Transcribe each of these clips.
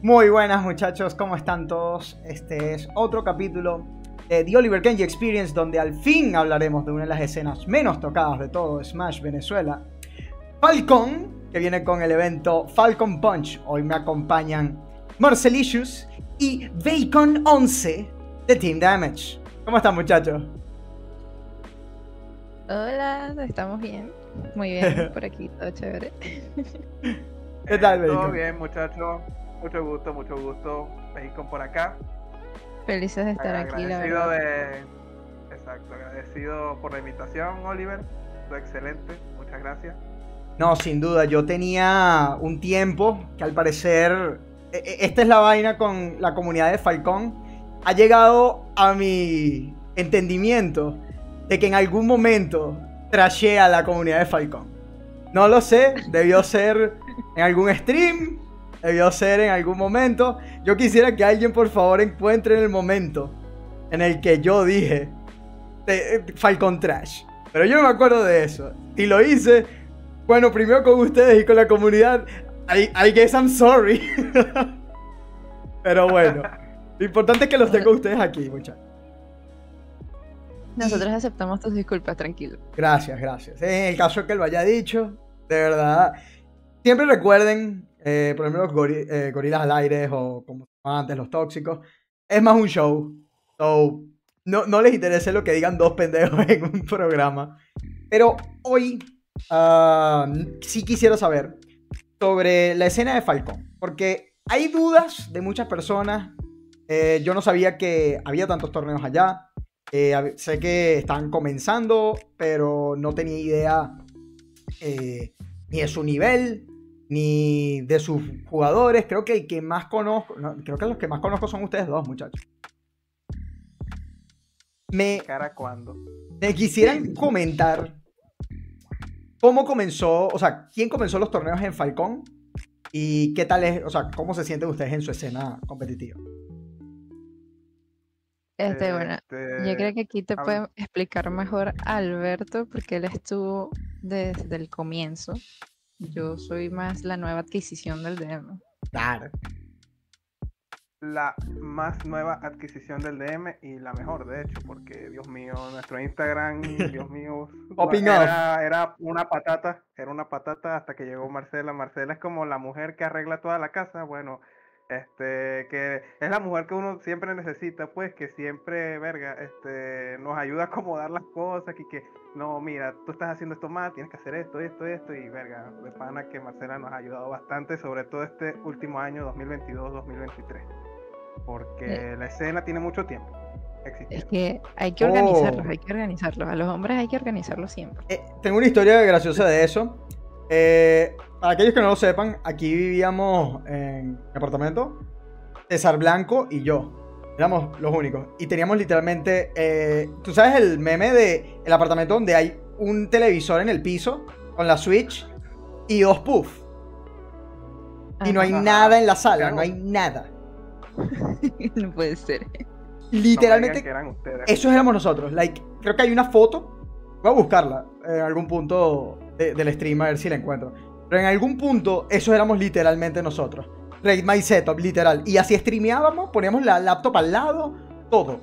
Muy buenas muchachos, ¿cómo están todos? Este es otro capítulo de The Oliver Kenji Experience donde al fin hablaremos de una de las escenas menos tocadas de todo Smash Venezuela. Falcon, que viene con el evento Falcon Punch. Hoy me acompañan Marcelicious y Bacon 11 de Team Damage. ¿Cómo están muchachos? Hola, estamos bien. Muy bien, por aquí, todo chévere. ¿Qué tal, Bacon? Todo bien, muchachos. Mucho gusto, mucho gusto. Bacon por acá. Felices de estar aquí, la Agradecido verdad. de. Exacto, agradecido por la invitación, Oliver. Fue excelente, muchas gracias. No, sin duda, yo tenía un tiempo que al parecer, e- e- esta es la vaina con la comunidad de Falcón, ha llegado a mi entendimiento de que en algún momento trashea a la comunidad de Falcón. No lo sé, debió ser en algún stream, debió ser en algún momento. Yo quisiera que alguien por favor encuentre el momento en el que yo dije eh, Falcon Trash. Pero yo no me acuerdo de eso. Y lo hice bueno, primero con ustedes y con la comunidad. I, I guess I'm sorry. Pero bueno, lo importante es que los tengo ustedes aquí, muchachos. Nosotros aceptamos tus disculpas, tranquilo. Gracias, gracias. En el caso que lo haya dicho, de verdad, siempre recuerden, eh, por ejemplo, gori- eh, al aire o como antes, los tóxicos. Es más un show. No, no les interese lo que digan dos pendejos en un programa. Pero hoy ah, sí quisiera saber sobre la escena de Falcón. Porque hay dudas de muchas personas. Eh, yo no sabía que había tantos torneos allá. Eh, sé que están comenzando, pero no tenía idea eh, ni de su nivel, ni de sus jugadores. Creo que el que más conozco, no, creo que los que más conozco son ustedes dos, muchachos. Me, Cara cuando. me quisieran comentar cómo comenzó, o sea, quién comenzó los torneos en Falcón y qué tal es, o sea, cómo se sienten ustedes en su escena competitiva. Este, bueno, Este, yo creo que aquí te a puede ver. explicar mejor Alberto, porque él estuvo desde el comienzo. Yo soy más la nueva adquisición del DM. Claro. La más nueva adquisición del DM y la mejor, de hecho, porque Dios mío, nuestro Instagram, Dios mío, era, era una patata, era una patata hasta que llegó Marcela. Marcela es como la mujer que arregla toda la casa, bueno, este, que es la mujer que uno siempre necesita, pues, que siempre, verga, este, nos ayuda a acomodar las cosas y que, no, mira, tú estás haciendo esto mal, tienes que hacer esto, esto, esto, y verga, de pana que Marcela nos ha ayudado bastante, sobre todo este último año, 2022-2023, porque la escena tiene mucho tiempo Es existiendo. que hay que Oh. organizarlos, hay que organizarlos. A los hombres hay que organizarlos siempre. Eh, tengo una historia graciosa de eso. Eh, para aquellos que no lo sepan, aquí vivíamos en mi apartamento, César Blanco y yo. Éramos los únicos. Y teníamos literalmente, eh, tú sabes el meme de el apartamento donde hay un televisor en el piso con la Switch y dos puffs. Y no hay nada en la sala, no hay nada. no puede ser. Literalmente, eran. Esos éramos nosotros. Like, creo que hay una foto. Voy a buscarla en algún punto de- del stream a ver si la encuentro. Pero en algún punto, esos éramos literalmente nosotros. Raid My Setup, literal. Y así streameábamos, poníamos la laptop al lado, todo.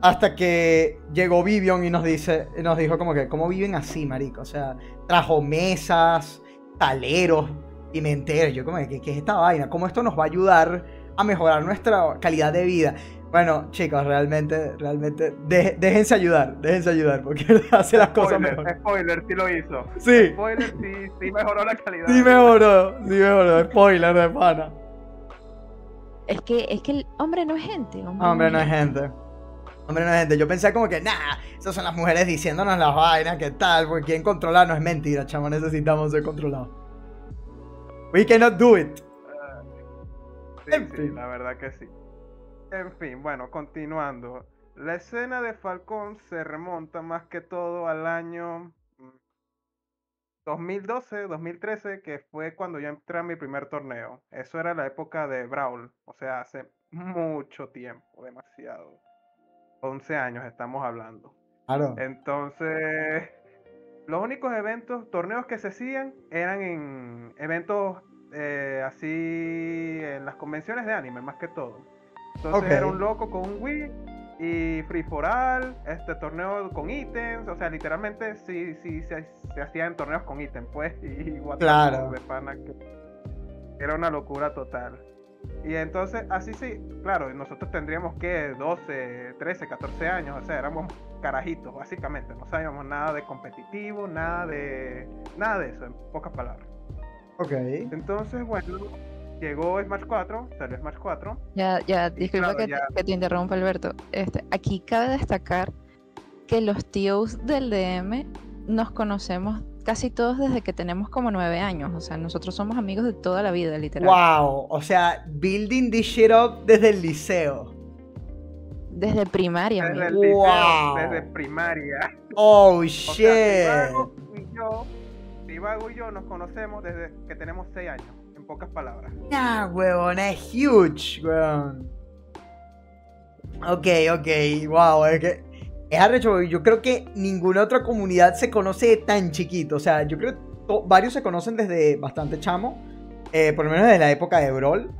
Hasta que llegó Vivian y nos dice, nos dijo como que, ¿cómo viven así, marico? O sea, trajo mesas, taleros, pimenteros. Yo como ¿qué, qué es esta vaina? ¿Cómo esto nos va a ayudar a mejorar nuestra calidad de vida? Bueno, chicos, realmente, realmente, de- déjense ayudar, déjense ayudar, porque hace las cosas mejor. Spoiler, sí lo hizo. Sí, Spoiler, sí, sí mejoró la calidad. sí mejoró, sí mejoró, spoiler de pana. Es que, es que el hombre no es gente. Hombre, Hombre, no es gente. Hombre, no es gente. Yo pensé como que, nah, esas son las mujeres diciéndonos las vainas, qué tal, porque quieren controlarnos. Es mentira, chamo, necesitamos ser controlados. We cannot do it. Sí, En sí, fin. la verdad que sí. En fin, bueno, continuando. La escena de Falcón se remonta más que todo al año mm, 2012, 2013, que fue cuando yo entré a mi primer torneo. Eso era la época de Brawl, o sea, hace mucho tiempo, demasiado. 11 años estamos hablando. Claro. Entonces, los únicos eventos, torneos que se hacían eran en eventos eh, así en las convenciones de anime, más que todo. Entonces era un loco con un Wii y Free for All, este torneo con ítems, o sea, literalmente sí, sí se, hacían torneos con ítems, pues, y claro. de pana que era una locura total. Y entonces, así sí, claro, nosotros tendríamos que 12, 13, 14 años, o sea, éramos carajitos, básicamente, no sabíamos nada de competitivo, nada de nada de eso, en pocas palabras. Ok. Entonces, bueno, llegó Smash 4, salió Smash 4. Ya, ya, disculpa que, Te, que, interrumpa, Alberto. Este, aquí cabe destacar que los tíos del DM nos conocemos casi todos desde que tenemos como nueve años. O sea, nosotros somos amigos de toda la vida, literal. Wow, o sea, building this shit up desde el liceo. Desde primaria, desde el liceo, wow. desde primaria. Oh shit. Tribago y yo nos conocemos desde que tenemos seis años pocas palabras. Nah, huevón, es huge, huevón. Ok, ok, wow, es que es arrecho, yo creo que ninguna otra comunidad se conoce tan chiquito, o sea, yo creo que varios se conocen desde bastante chamo, eh, por lo menos desde la época de Brawl,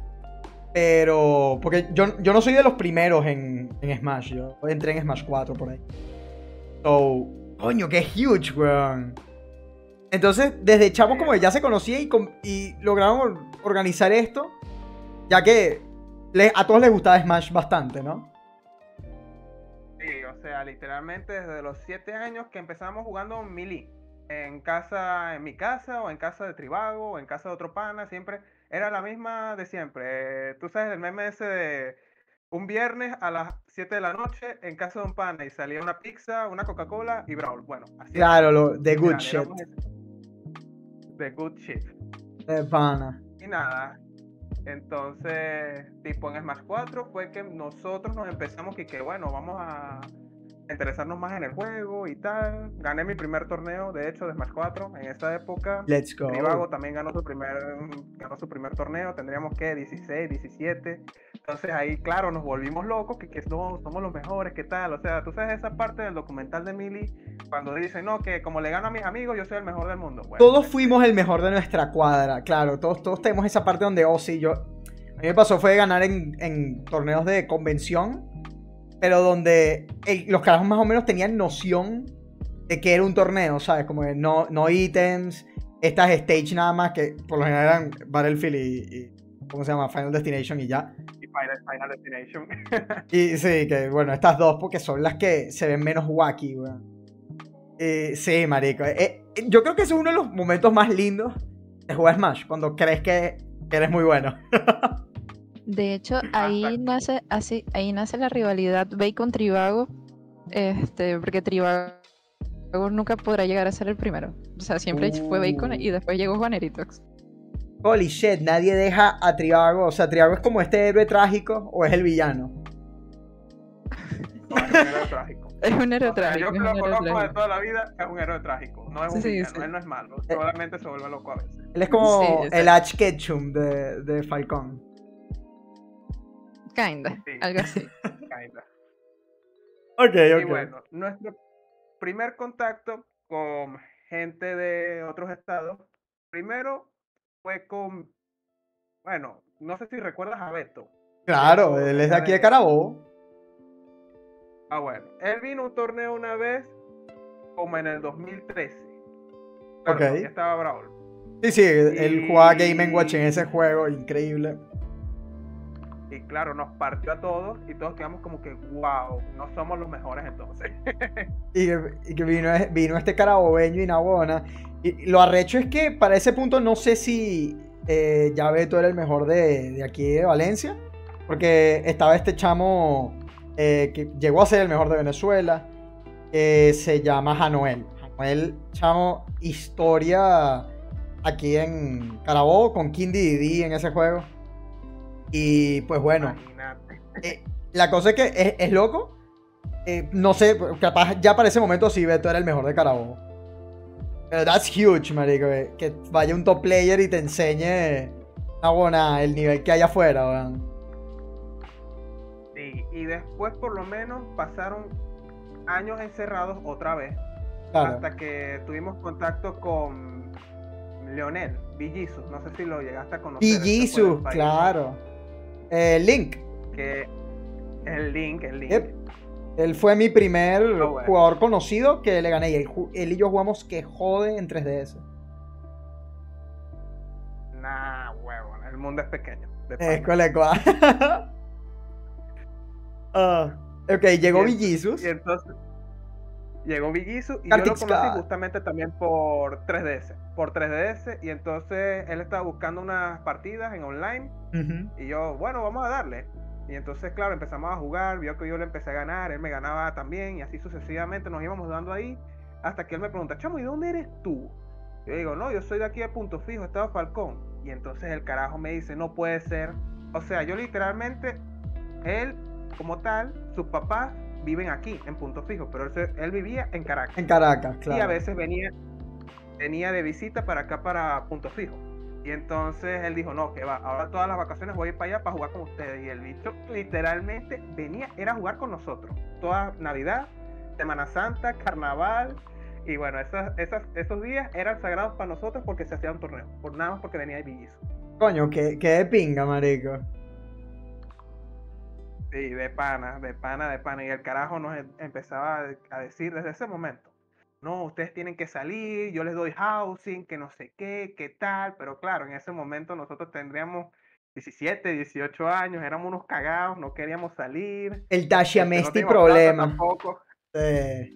pero, porque yo, yo no soy de los primeros en, en Smash, yo entré en Smash 4 por ahí. So, coño, que huge, weón. Entonces, desde chavos como que ya se conocía y, y lograron organizar esto, ya que a todos les gustaba Smash bastante, ¿no? Sí, o sea, literalmente desde los 7 años que empezamos jugando Melee. En casa, en mi casa, o en casa de Tribago, o en casa de otro pana, siempre era la misma de siempre. tú sabes el meme ese de un viernes a las 7 de la noche en casa de un pana y salía una pizza, una Coca-Cola y Brawl. Bueno, así. Claro, lo de good shit. The Good Shit. De pana. Y nada. Entonces, tipo en Smash 4 fue que nosotros nos empezamos y que bueno, vamos a interesarnos más en el juego y tal. Gané mi primer torneo, de hecho, de Smash 4 en esa época. Let's go. Trivago también ganó su primer, ganó su primer torneo. Tendríamos que 16, 17. Entonces ahí, claro, nos volvimos locos, que, que no, somos los mejores, ¿qué tal? O sea, tú sabes esa parte del documental de Mili, cuando dice, no, que como le gano a mis amigos, yo soy el mejor del mundo. todos fuimos el mejor de nuestra cuadra, claro, todos, todos tenemos esa parte donde, oh, sí, yo... A mí me pasó fue ganar en, en torneos de convención, pero donde los carajos más o menos tenían noción de que era un torneo, ¿sabes? Como que no, no ítems, estas stage nada más, que por lo general eran Battlefield y, y ¿cómo se llama? Final Destination y ya. Final, Destination. y sí, que bueno, estas dos porque son las que se ven menos wacky, weón. sí, marico. Eh, eh, yo creo que ese es uno de los momentos más lindos de jugar Smash, cuando crees que, eres muy bueno. de hecho, ahí nace, así, ahí nace la rivalidad Bacon Trivago. Este, porque Trivago nunca podrá llegar a ser el primero. O sea, siempre fue Bacon uh. y después llegó Juan Eritox. Holy shit, nadie deja a Triago. O sea, Triago es como este héroe trágico o es el villano. No, es un héroe trágico. Es un héroe trágico. yo que lo conozco de toda la vida, es un héroe trágico. No es un villano, él no es malo. Eh, solamente se vuelve loco a veces. Él es como el Ash Ketchum de, de Falcón. Kinda, algo así. Kinda. ok, ok. Y bueno, nuestro primer contacto con gente de otros estados, primero fue con, bueno, no sé si recuerdas a Beto. Claro, él es de aquí de Carabobo. Ah, bueno, él vino a un torneo una vez, como en el 2013. ok. Ya estaba Brawl. Sí, sí, él jugaba Game Watch en ese juego, increíble. Y claro, nos partió a todos y todos quedamos como que, wow, no somos los mejores entonces. y, y que vino, vino este carabobeño y Nabona y lo arrecho es que para ese punto no sé si eh, ya Beto era el mejor de, aquí de Valencia. Porque estaba este chamo eh, que llegó a ser el mejor de Venezuela. se llama Janoel. Janoel, chamo, historia aquí en Carabobo con King Didi en ese juego. Y pues bueno. Eh, la cosa es que es, loco. no sé, capaz ya para ese momento sí Beto era el mejor de Carabobo. Pero that's huge, marico. Que vaya un top player y te enseñe ah, bueno, el nivel que hay afuera, weón. Sí, y después por lo menos pasaron años encerrados otra vez. Hasta que tuvimos contacto con Leonel, Villisus, no sé si lo llegaste a conocer. este Villisus, país, claro. Eh, Link, Que el Link, el Link. Yep. él fue mi primer bueno. jugador conocido que le gané. Y él, y yo jugamos que jode en 3DS. Nah, huevo, el mundo es pequeño. de Es pana. colecua. Ah, ok, llegó Villisus. Y entonces llegó Villisu y yo lo conocí justamente también por 3DS. Por 3DS y entonces él estaba buscando unas partidas en online Ujú. y yo, bueno, vamos a darle. Y entonces, claro, empezamos a jugar, vio que yo le empecé a ganar, él me ganaba también y así sucesivamente nos íbamos dando ahí hasta que él me pregunta, chamo, ¿y dónde eres tú? Yo digo, no, yo soy de aquí de Punto Fijo, Estado Falcón. Y entonces el carajo me dice, no puede ser. O sea, yo literalmente, él como tal, sus papás viven aquí en Punto Fijo, pero él, vivía en Caracas. En Caracas, claro. Y a veces venía, venía de visita para acá, para Punto Fijo. Y entonces él dijo, no, que va, ahora todas las vacaciones voy a ir para allá para jugar con ustedes. Y el bicho literalmente venía, era a jugar con nosotros. Toda Navidad, Semana Santa, Carnaval. Y bueno, esas, esas, esos días eran sagrados para nosotros porque se hacía un torneo. Por nada más porque venía de Villizo. Coño, que, que de pinga, marico. Sí, de pana, de pana, de pana. Y el carajo nos em- empezaba a- decir desde ese momento. No, ustedes tienen que salir, yo les doy housing, que no sé qué, qué tal. Pero claro, en ese momento nosotros tendríamos 17, 18 años, éramos unos cagados, no queríamos salir. El Tashi este, no Amesti plata problema. tampoco. Eh,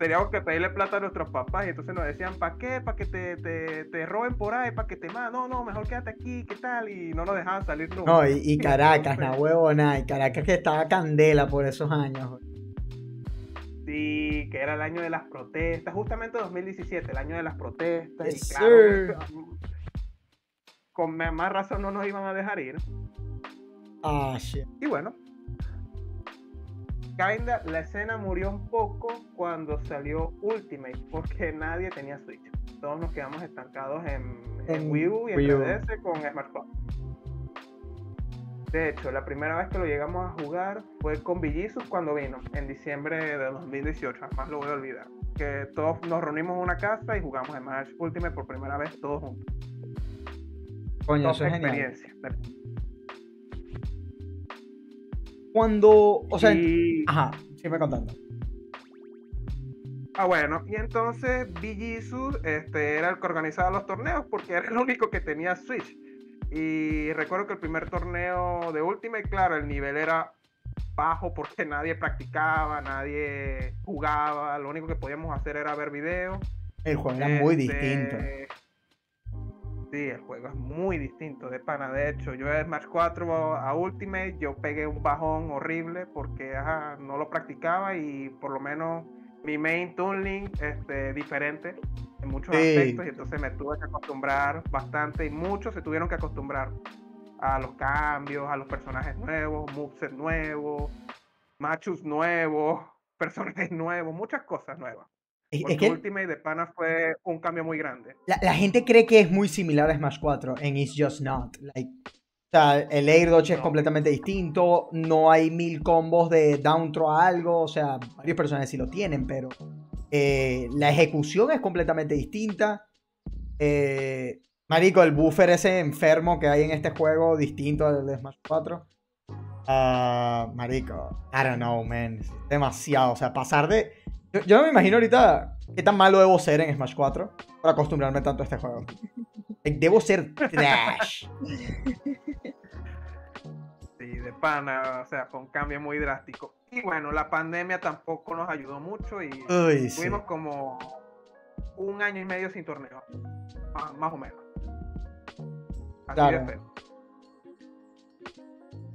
Teníamos que pedirle plata a nuestros papás y entonces nos decían, ¿para qué? ¿Para que te, te, te roben por ahí? ¿Para que te maten? No, no, mejor quédate aquí, ¿qué tal? Y no nos dejaban salir nunca. no, y, y Caracas, na huevona. Y Caracas que estaba candela por esos años. Sí, que era el año de las protestas, justamente 2017, el año de las protestas. Yes, y claro, con más razón no nos iban a dejar ir. Ah, shit. Y bueno, kinda, la escena murió un poco cuando salió Ultimate, porque nadie tenía Switch. Todos nos quedamos estancados en, en En Wii U y en Wii U. 3DS con Smartphone. De hecho, la primera vez que lo llegamos a jugar fue con Villisus cuando vino, en diciembre de 2018, jamás lo voy a olvidar. Que todos nos reunimos en una casa y jugamos Smash Ultimate por primera vez todos juntos. Coño, Top eso es genial. Cuando, o sea, Y- ajá, sigue contando. Ah, bueno, y entonces Villisus este, era el que organizaba los torneos porque era el único que tenía Switch. Y recuerdo que el primer torneo de Ultimate, claro, el nivel era bajo porque nadie practicaba, nadie jugaba, lo único que podíamos hacer era ver videos. El juego era muy Este, distinto. Sí, el juego es muy distinto de pana. De hecho, yo en Smash 4 a Ultimate yo pegué un bajón horrible porque ajá, no lo practicaba y por lo menos mi main tuning este, diferente en muchos Sí. aspectos y entonces me tuve que acostumbrar bastante y muchos se tuvieron que acostumbrar a los cambios, a los personajes nuevos, moveset nuevos, machos nuevos, personajes nuevos, muchas cosas nuevas. Es, que Ultimate de pana fue un cambio muy grande. la, la gente cree que es muy similar a Smash 4 en It's Just Not. Like, o sea, el air dodge es completamente distinto, no hay mil combos de down throw a algo, o sea, varios personajes sí lo tienen, pero eh, la ejecución es completamente distinta. Eh, marico, el buffer ese enfermo que hay en este juego, distinto al de Smash 4. Ah, marico, I don't know, man. Demasiado. O sea, pasar de. Yo, yo no me imagino ahorita qué tan malo debo ser en Smash 4 para acostumbrarme tanto a este juego. Like, Debo ser trash. Sí, de pana, o sea, fue un cambio muy drástico. Y bueno, la pandemia tampoco nos ayudó mucho y Uy, sí. tuvimos como un año y medio sin torneo, más, más o menos. Así Claro. de.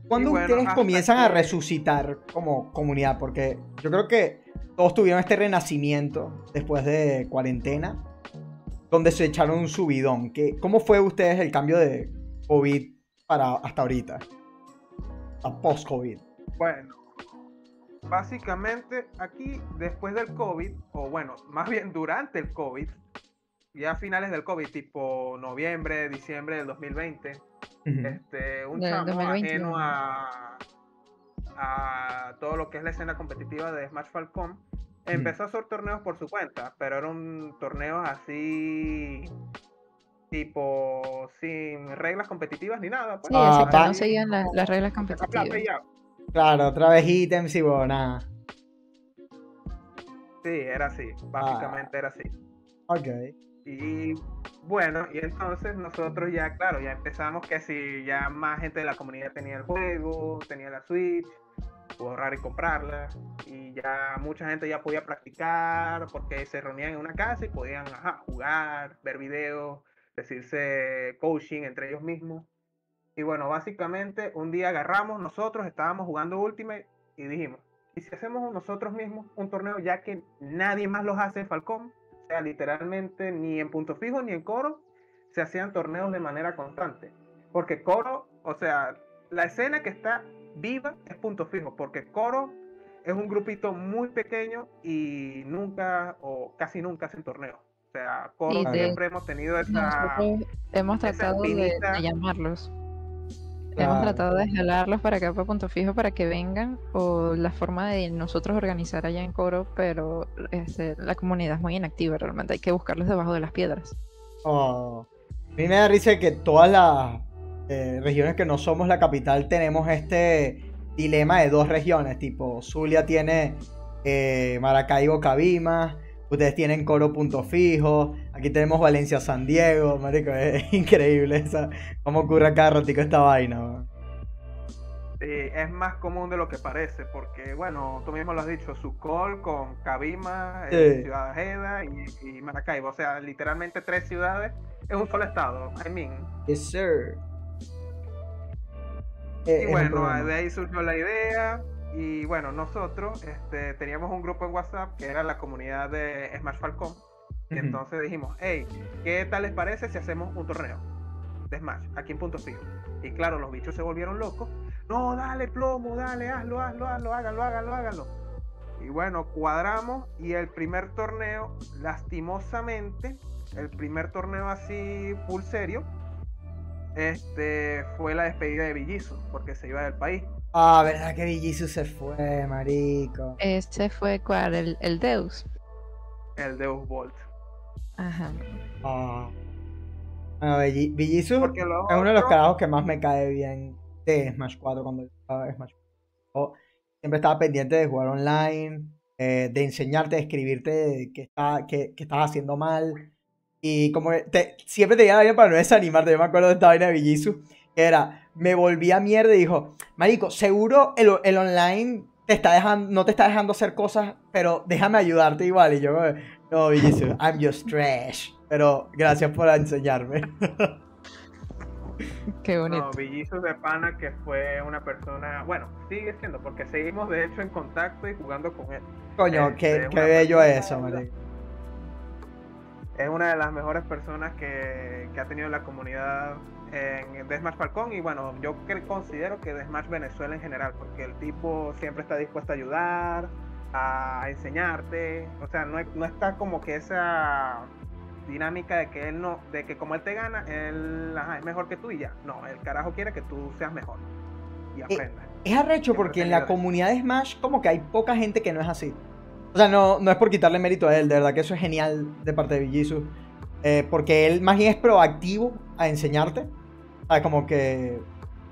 ¿Cuándo bueno, ustedes comienzan a resucitar como comunidad? Porque yo creo que todos tuvieron este renacimiento después de cuarentena, donde se echaron un subidón. ¿Qué, ¿Cómo fue ustedes el cambio de COVID para hasta ahorita? A post-COVID. Bueno, básicamente aquí después del COVID, o bueno, más bien durante el COVID, ya a finales del COVID, tipo noviembre, diciembre del 2020, Ujú. este, un Del chamo 2021. ajeno a, a todo lo que es la escena competitiva de Smash Falcon empezó a hacer torneos por su cuenta, pero eran torneos así tipo sin reglas competitivas ni nada. Pues. Sí, así que no seguían las reglas competitivas. Claro, otra vez ítems y bueno, nada. Sí, era así, básicamente era así. Ok. Y bueno, y entonces nosotros ya, claro, ya empezamos que si ya más gente de la comunidad tenía el juego, tenía la Switch, ahorrar y comprarla, y ya mucha gente ya podía practicar porque se reunían en una casa y podían jugar, ver videos, decirse coaching entre ellos mismos. Y bueno, básicamente un día agarramos, nosotros estábamos jugando Ultimate y dijimos, ¿y si hacemos nosotros mismos un torneo ya que nadie más los hace en Falcón? O sea, literalmente ni en punto fijo ni en coro se hacían torneos de manera constante. Porque coro, o sea, la escena que está viva es punto fijo, porque coro es un grupito muy pequeño y nunca o casi nunca hacen torneos. O sea, coro siempre hemos tenido esa... Hemos tratado de llamarlos. Hemos tratado de jalarlos para acá para punto fijo para que vengan o la forma de nosotros organizar allá en Coro, pero este, la comunidad es muy inactiva realmente, hay que buscarlos debajo de las piedras. Oh. A mí me da risa que todas las eh, regiones que no somos la capital tenemos este dilema de dos regiones, tipo Zulia tiene eh, Maracaibo, Cabima, ustedes tienen Coro Punto Fijo, Aquí tenemos Valencia San Diego, marico, es increíble esa, cómo ocurre cada ratico esta vaina. Sí, es más común de lo que parece, porque bueno, tú mismo lo has dicho, Sucol con Cabima, eh, Ciudad Ajeda y, Maracaibo, o sea, literalmente tres ciudades en un solo estado, I mean. Yes, sir. Y bueno, de ahí surgió la idea, y bueno, nosotros este, teníamos un grupo en WhatsApp que era la comunidad de Smash Falcon y entonces dijimos, hey, ¿qué tal les parece si hacemos un torneo de Smash aquí en Punto Fijo? Y claro, los bichos se volvieron locos. No, dale plomo, dale, hazlo, hazlo, hazlo, háganlo, háganlo, háganlo. Y bueno, cuadramos y el primer torneo, lastimosamente, el primer torneo así full serio, este fue la despedida de Villiso, porque se iba del país. Ah, verdad que Villiso se fue, marico. Este fue cuál, el, el Deus. El Deus Bolt. Ajá. Ah. Bueno, es uno de los carajos que más me cae bien de Smash 4 cuando estaba Smash 4. Siempre estaba pendiente de jugar online, eh, de enseñarte, de escribirte qué está, que, estás haciendo mal. Y como te, siempre te la bien para no desanimarte. Yo me acuerdo de esta vaina de Villisu, que era, me volvía mierda y dijo, Marico, seguro el, el online te está dejando, no te está dejando hacer cosas, pero déjame ayudarte igual. Y yo, no, Villisu, I'm just trash. Pero gracias por enseñarme. Qué bonito. No, Villisu de Pana, que fue una persona, bueno, sigue siendo, porque seguimos de hecho en contacto y jugando con él. Coño, qué, qué bello es eso, marico. Es una de las mejores personas que, que ha tenido la comunidad en Smash Falcón y bueno, yo considero que Smash Venezuela en general, porque el tipo siempre está dispuesto a ayudar, a enseñarte, o sea, no, no está como que esa dinámica de que él no, de que como él te gana, él es mejor que tú y ya. No, el carajo quiere que tú seas mejor y eh, aprendas. Es, arrecho porque en la comunidad de Smash como que hay poca gente que no es así. O sea, no, no es por quitarle mérito a él, de verdad que eso es genial de parte de Villisu. Eh, porque él más bien es proactivo a enseñarte. como que.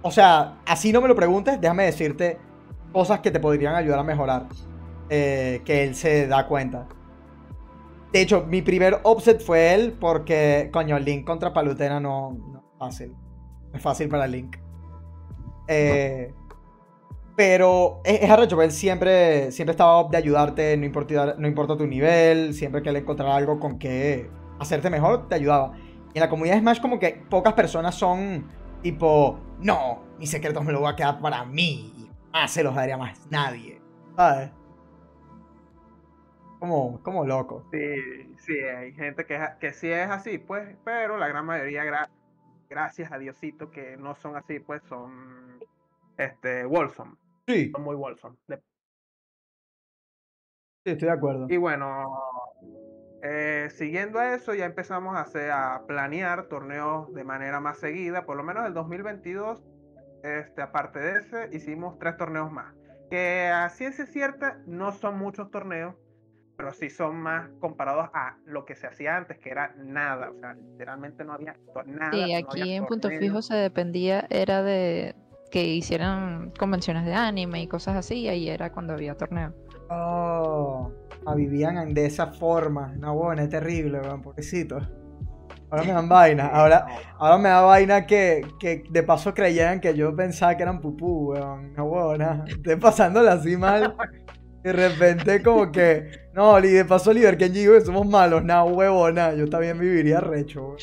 O sea, así no me lo preguntes, déjame decirte cosas que te podrían ayudar a mejorar. Eh, que él se da cuenta. De hecho, mi primer offset fue él porque, coño, Link contra Palutena no, no es fácil. Es fácil para Link. Eh, pero es, es arrecho, él siempre, siempre estaba de ayudarte, no importa, no importa tu nivel, siempre que él encontrara algo con que hacerte mejor, te ayudaba. Y en la comunidad de Smash como que pocas personas son tipo, no, mis secretos me los voy a quedar para mí. Y más se los daría más nadie. ¿Sabes? Como, como loco. Sí, sí, hay gente que, que sí es así, pues, pero la gran mayoría, gracias a Diosito, que no son así, pues son este, Wolsom. Sí. Muy Wolsom. Sí, estoy de acuerdo. Y bueno, eh, siguiendo a eso, ya empezamos a, hacer, a planear torneos de manera más seguida. Por lo menos el 2022, este, aparte de ese, hicimos tres torneos más. Que a ciencia cierta no son muchos torneos, pero sí son más comparados a lo que se hacía antes, que era nada, o sea, literalmente no había nada. Sí, aquí en Punto Fijo se dependía, era de que hicieran convenciones de anime y cosas así, y ahí era cuando había torneo. Oh, ah, vivían de esa forma. No, bueno, es terrible, weón, pobrecito. Ahora me dan vaina. Ahora, ahora me da vaina que, que de paso creyeran que yo pensaba que eran pupú, weón. No, weón, estoy pasándola así mal. De repente como que, no, y de paso Oliver Kenji que somos malos, nada, huevona, yo también viviría recho.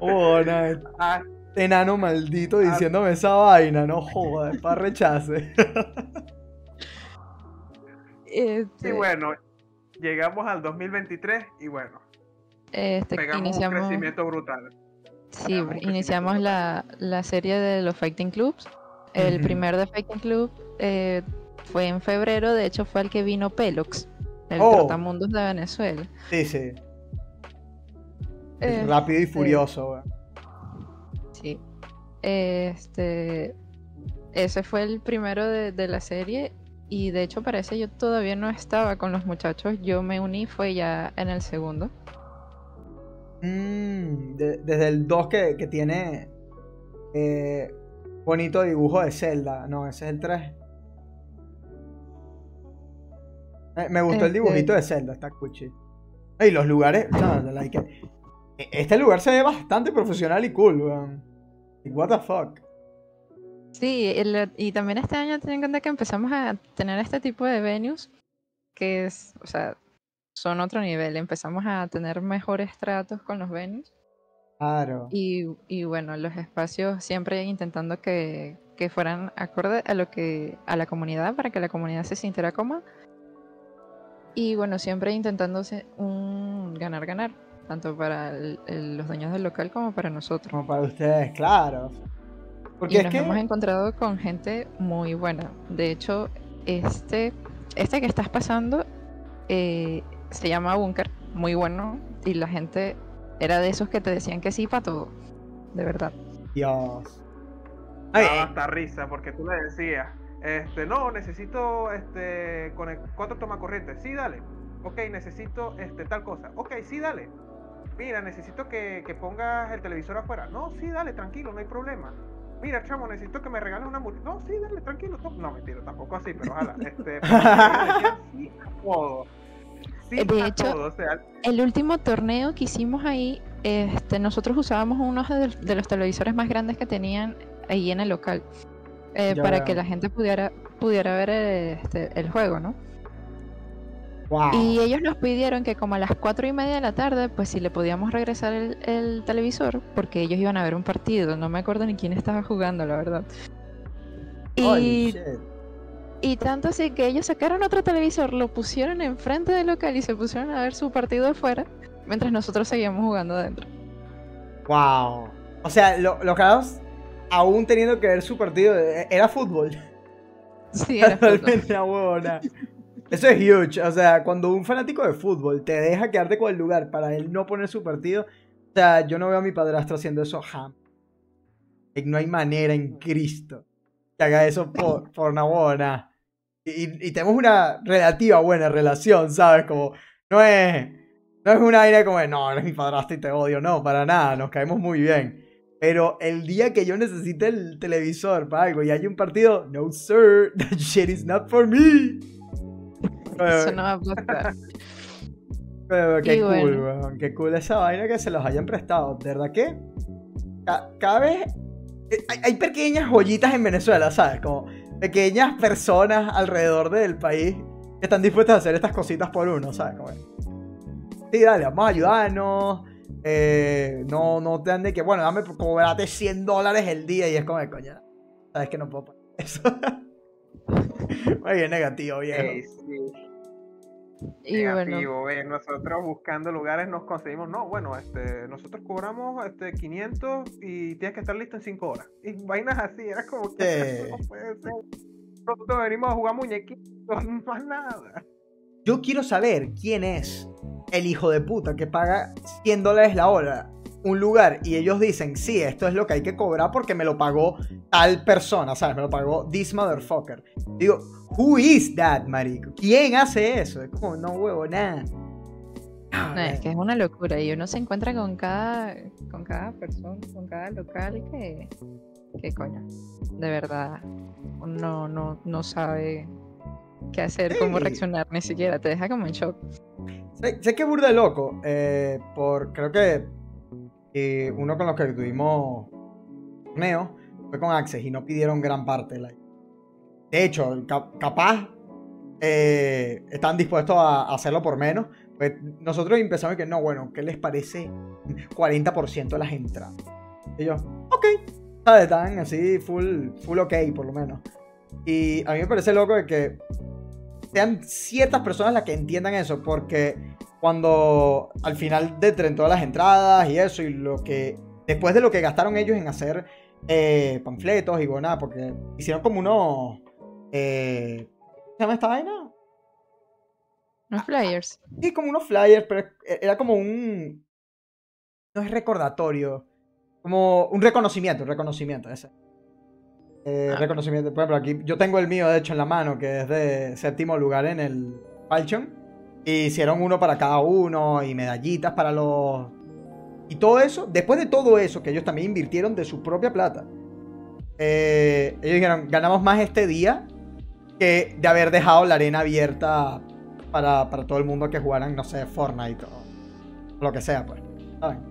Huevona, ah. Enano maldito ah. diciéndome esa vaina, no jodas, para rechace. Este... Y bueno, llegamos al 2023 y bueno, este, pegamos un crecimiento brutal. Sí, iniciamos la, la, serie de los Fighting Clubs. El primer de Fighting Club eh, fue en febrero, de hecho fue el que vino Pelox, el oh. trotamundos de Venezuela. Sí, sí. Eh, rápido y furioso. Sí. Este, ese fue el primero de, la serie y de hecho parece yo todavía no estaba con los muchachos, yo me uní fue ya en el segundo. Mm, desde el 2 que, que tiene eh, bonito dibujo de Zelda, no, ese es el 3. Me, gustó el este dibujito de Zelda, está cuchi. Y los lugares, e, este lugar se ve bastante profesional y cool, weón. What the fuck. Sí, y también este año ten en cuenta que empezamos a tener este tipo de venues que es, o sea, son otro nivel. Empezamos a tener mejores tratos con los venues. Claro. Y, y bueno, los espacios siempre intentando que, que fueran acorde a lo que a la comunidad para que la comunidad se sintiera cómoda y bueno, siempre intentándose un ganar-ganar, tanto para los dueños del local como para nosotros. Como para ustedes, claro. Porque y nos hemos encontrado con gente muy buena. De hecho, este, este que estás pasando eh, se llama Bunker, muy bueno, y la gente era de esos que te decían que sí para todo, de verdad. Dios. Ay, hasta risa, porque tú le decías, este, no, necesito este, cuatro tomas corrientes. Sí, dale. Ok, necesito este, tal cosa. Ok, sí, dale. Mira, necesito que, pongas el televisor afuera. No, sí, dale, tranquilo, no hay problema. Mira, chamo, necesito que me regales una multa. No, sí, dale, tranquilo. No, mentira, tampoco así, pero ojalá. Este, sí todo. Sí de hecho, el último torneo que hicimos ahí, este, nosotros usábamos uno de los televisores más grandes que tenían ahí en el local. Eh, para que la gente pudiera, pudiera ver este, el juego, ¿no? Y ellos nos pidieron que como a las cuatro y media de la tarde, pues si le podíamos regresar el, televisor, porque ellos iban a ver un partido, no me acuerdo ni quién estaba jugando, la verdad. Y, y tanto así que ellos sacaron otro televisor, lo pusieron enfrente del local y se pusieron a ver su partido afuera, mientras nosotros seguíamos jugando adentro. Wow. O sea, lo, los aún teniendo que ver su partido, eh, era fútbol. Sí, era fútbol. Eso es huge. O sea, cuando un fanático de fútbol te deja quedarte con el lugar para él no poner su partido, o sea, yo no veo a mi padrastro haciendo eso jamás. No hay manera en Cristo que haga eso por, por una buena. Y, y, tenemos una relativa buena relación, ¿sabes? Como, no es, no es una aire como, no, eres mi padrastro y te odio, no, para nada, nos caemos muy bien. Pero el día que yo necesite el televisor para algo y hay un partido, no sir, that shit is not for me. Eso no va a pasar. Pero qué cool, weón. Qué cool esa vaina que se los hayan prestado. ¿De verdad que? Cada vez eh, hay, pequeñas joyitas en Venezuela, ¿sabes? Como pequeñas personas alrededor del país que están dispuestas a hacer estas cositas por uno, ¿sabes? Como, sí, dale, vamos a ayudarnos eh, no, no te dan de que, bueno, dame cobrate 100 dólares el día y es como de coña. Sabes que no puedo pagar eso. Muy bien negativo, viejo. Y negativo, bueno. nosotros buscando lugares nos conseguimos, no, bueno, este, nosotros cobramos este 500 y tienes que estar listo en 5 horas. Y vainas así, era como que no puede ser. Nosotros venimos a jugar muñequitos, más nada. Yo quiero saber quién es el hijo de puta que paga 100 dólares la hora un lugar y ellos dicen, sí, esto es lo que hay que cobrar porque me lo pagó tal persona, ¿sabes? Me lo pagó this motherfucker. Digo, who is that, marico? ¿Quién hace eso? Es como, no huevo, nada. No, es que es una locura y uno se encuentra con cada, con cada persona, con cada local que, que coño, de verdad, uno no, no sabe qué hacer, cómo reaccionar, ni siquiera, te deja como en shock. Sé, sé que burda de loco, eh, por creo que eh, uno con los que tuvimos torneo fue con Access y no pidieron gran parte. like. De hecho, ca- capaz eh, están dispuestos a hacerlo por menos. Pues nosotros empezamos que no, bueno, ¿qué les parece 40% de las entradas? Y yo, ok. Están así, full, full ok, por lo menos. Y a mí me parece loco de que sean ciertas personas las que entiendan eso, porque cuando al final de entre todas las entradas y eso, y lo que. Después de lo que gastaron ellos en hacer eh, panfletos y bueno, nada, porque hicieron como unos. Eh, ¿Cómo se llama esta vaina? Los flyers. Sí, como unos flyers, pero era como un. No es recordatorio. Como un reconocimiento, un reconocimiento, ese. Eh, Ah. Reconocimiento. Por ejemplo, aquí yo tengo el mío, de hecho, en la mano, que es de séptimo lugar en el Falchon. Hicieron uno para cada uno y medallitas para los. Y todo eso, después de todo eso, que ellos también invirtieron de su propia plata. eh, ellos dijeron, ganamos más este día que de haber dejado la arena abierta para, para todo el mundo que jugaran, no sé, Fortnite o lo que sea, pues. ¿Saben?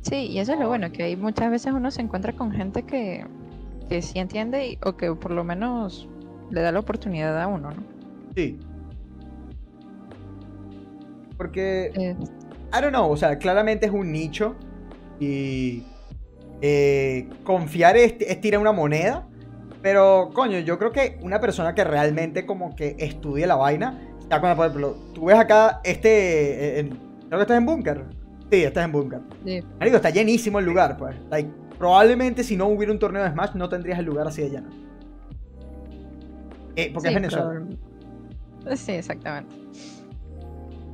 Sí, y eso es lo bueno, que hay muchas veces uno se encuentra con gente que, que sí entiende y- o que por lo menos le da la oportunidad a uno, ¿no? Sí. Porque, Eh, I don't know, o sea, claramente es un nicho y eh, confiar es, es tirar una moneda, pero coño, yo creo que una persona que realmente como que estudie la vaina, ya cuando, por ejemplo, tú ves acá este, eh, en- creo que estás en búnker. Sí, estás en búnker. sí, Marico, está llenísimo el lugar, pues. Like, probablemente si no hubiera un torneo de Smash no tendrías el lugar así de lleno. Eh, porque sí, es Venezuela. pero- Sí, exactamente.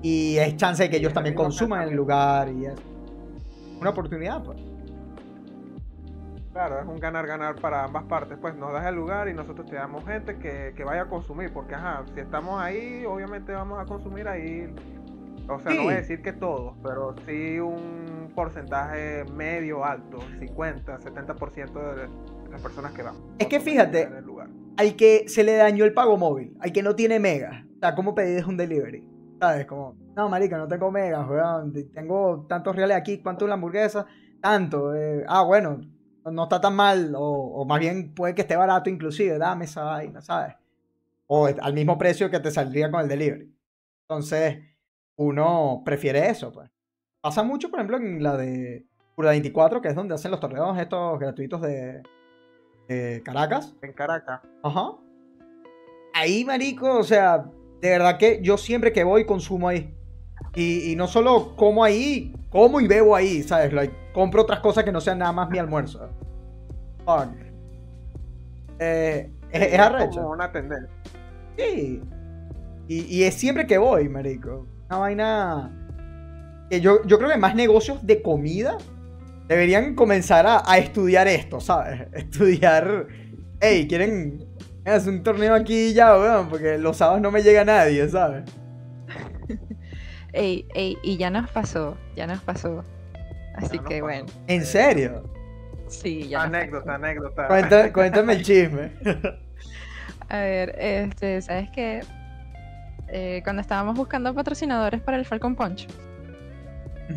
Y es chance de que ellos Sí, también consuman el lugar y es una oportunidad, pues. Claro, es un ganar-ganar para ambas partes. Pues nos das el lugar y nosotros te damos gente que, que vaya a consumir. Porque, ajá, si estamos ahí, obviamente vamos a consumir ahí. O sea, no voy a Sí. decir que todos, pero sí un porcentaje medio alto, 50, 70% de las personas que van. Es que fíjate. Al que se le dañó el pago móvil, al que no tiene mega. O sea, ¿cómo pedir un delivery? ¿Sabes? Como, no, marica, no tengo mega, weón. Tengo tantos reales aquí. ¿Cuánto es la hamburguesa? Tanto. eh, ah, bueno, no- está tan mal. O, o más bien puede que esté barato inclusive. Dame esa vaina, ¿sabes? O al mismo precio que te saldría con el delivery. Entonces, uno prefiere eso, pues. Pasa mucho, por ejemplo, en la de Pura 24, que es donde hacen los torneos estos gratuitos de, de Caracas. En Caracas. Ajá. Ahí, marico, o sea, de verdad que yo siempre que voy consumo ahí. Y, y no solo como ahí, como y bebo ahí, ¿sabes? Like, compro otras cosas que no sean nada más mi almuerzo. Fuck. Eh, es, es arrecho. como una tendencia. Sí. Y, y es siempre que voy, marico. Una vaina... Que yo, yo creo que más negocios de comida deberían comenzar a, a estudiar esto, ¿sabes? Estudiar... Hey, ¿quieren hacer un torneo aquí ya, weón? Porque los sábados no me llega nadie, ¿sabes? Ey, ey, y ya nos pasó, ya nos pasó. Así que pasó. bueno, ¿En serio? sí, ya nos Anécdota, anécdota. Cuenta- cuéntame el chisme. A ver, este, ¿sabes qué? Eh, cuando estábamos buscando patrocinadores para el Falcon Punch,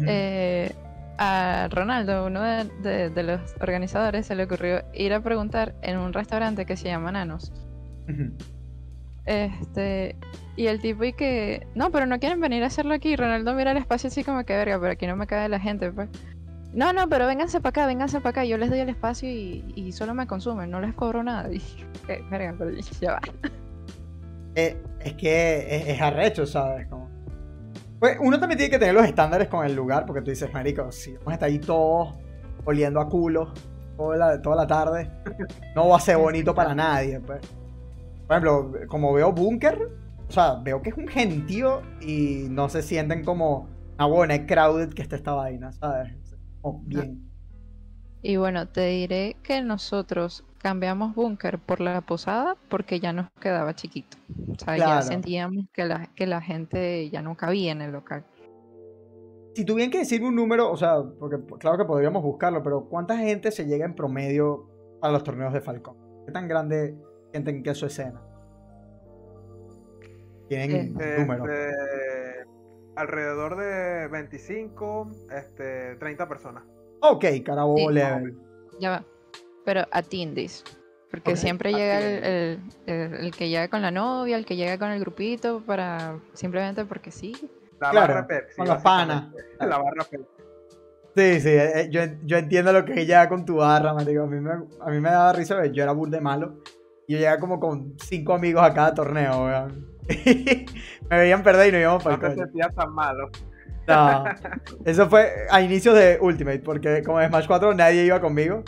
eh, a Ronaldo, uno de, de- de los organizadores, se le ocurrió ir a preguntar en un restaurante que se llama Nanos. Este, y el tipo y que, no, pero no quieren venir a hacerlo aquí. Ronaldo mira el espacio así como que verga, pero aquí no me cae la gente, pues. No, no, pero vénganse para acá, vénganse para acá. Yo les doy el espacio y, y solo me consumen, no les cobro nada. Y, "Ok, verga, pero ya va. Eh, es que es, es arrecho, ¿sabes? Como- Pues uno también tiene que tener los estándares con el lugar, porque tú dices, marico, si vamos a estar ahí todos oliendo a culo toda la, toda la tarde, no va a ser bonito para nadie, pues. Por ejemplo, como veo Bunker, o sea, veo que es un gentío y no se sienten como Ah, bueno, es crowded que está esta vaina, ¿sabes? Oh, bien. Y bueno, te diré que nosotros cambiamos búnker por la posada porque ya nos quedaba chiquito. O sea, ya sentíamos que la, que la gente ya no cabía en el local. Si tuvieran que decirme un número, o sea, porque claro que podríamos buscarlo, pero ¿cuánta gente se llega en promedio a los torneos de Falcón? ¿Qué tan grande gente en qué su escena? Tienen Eh, números. Este, alrededor de 25, este, 30 personas. Ok, Carabobo Sí. level. Ya va. Pero atiendes. Porque Ok, siempre llega el, el- el- el que llega con la novia, el que llega con el grupito, para simplemente porque sí. La Claro, barra Pepsi. con los panas. La barra Pepsi. Sí, sí, eh, eh, yo, yo entiendo lo que llega con tu barra, marico. A mí me, a mí me daba risa, porque yo era burda de malo. Y yo llegaba como con cinco amigos a cada torneo, weón. me veían perder y nos íbamos para No el te coño. sentías tan malo. No, eso fue a inicios de Ultimate, porque como en Smash 4 nadie iba conmigo.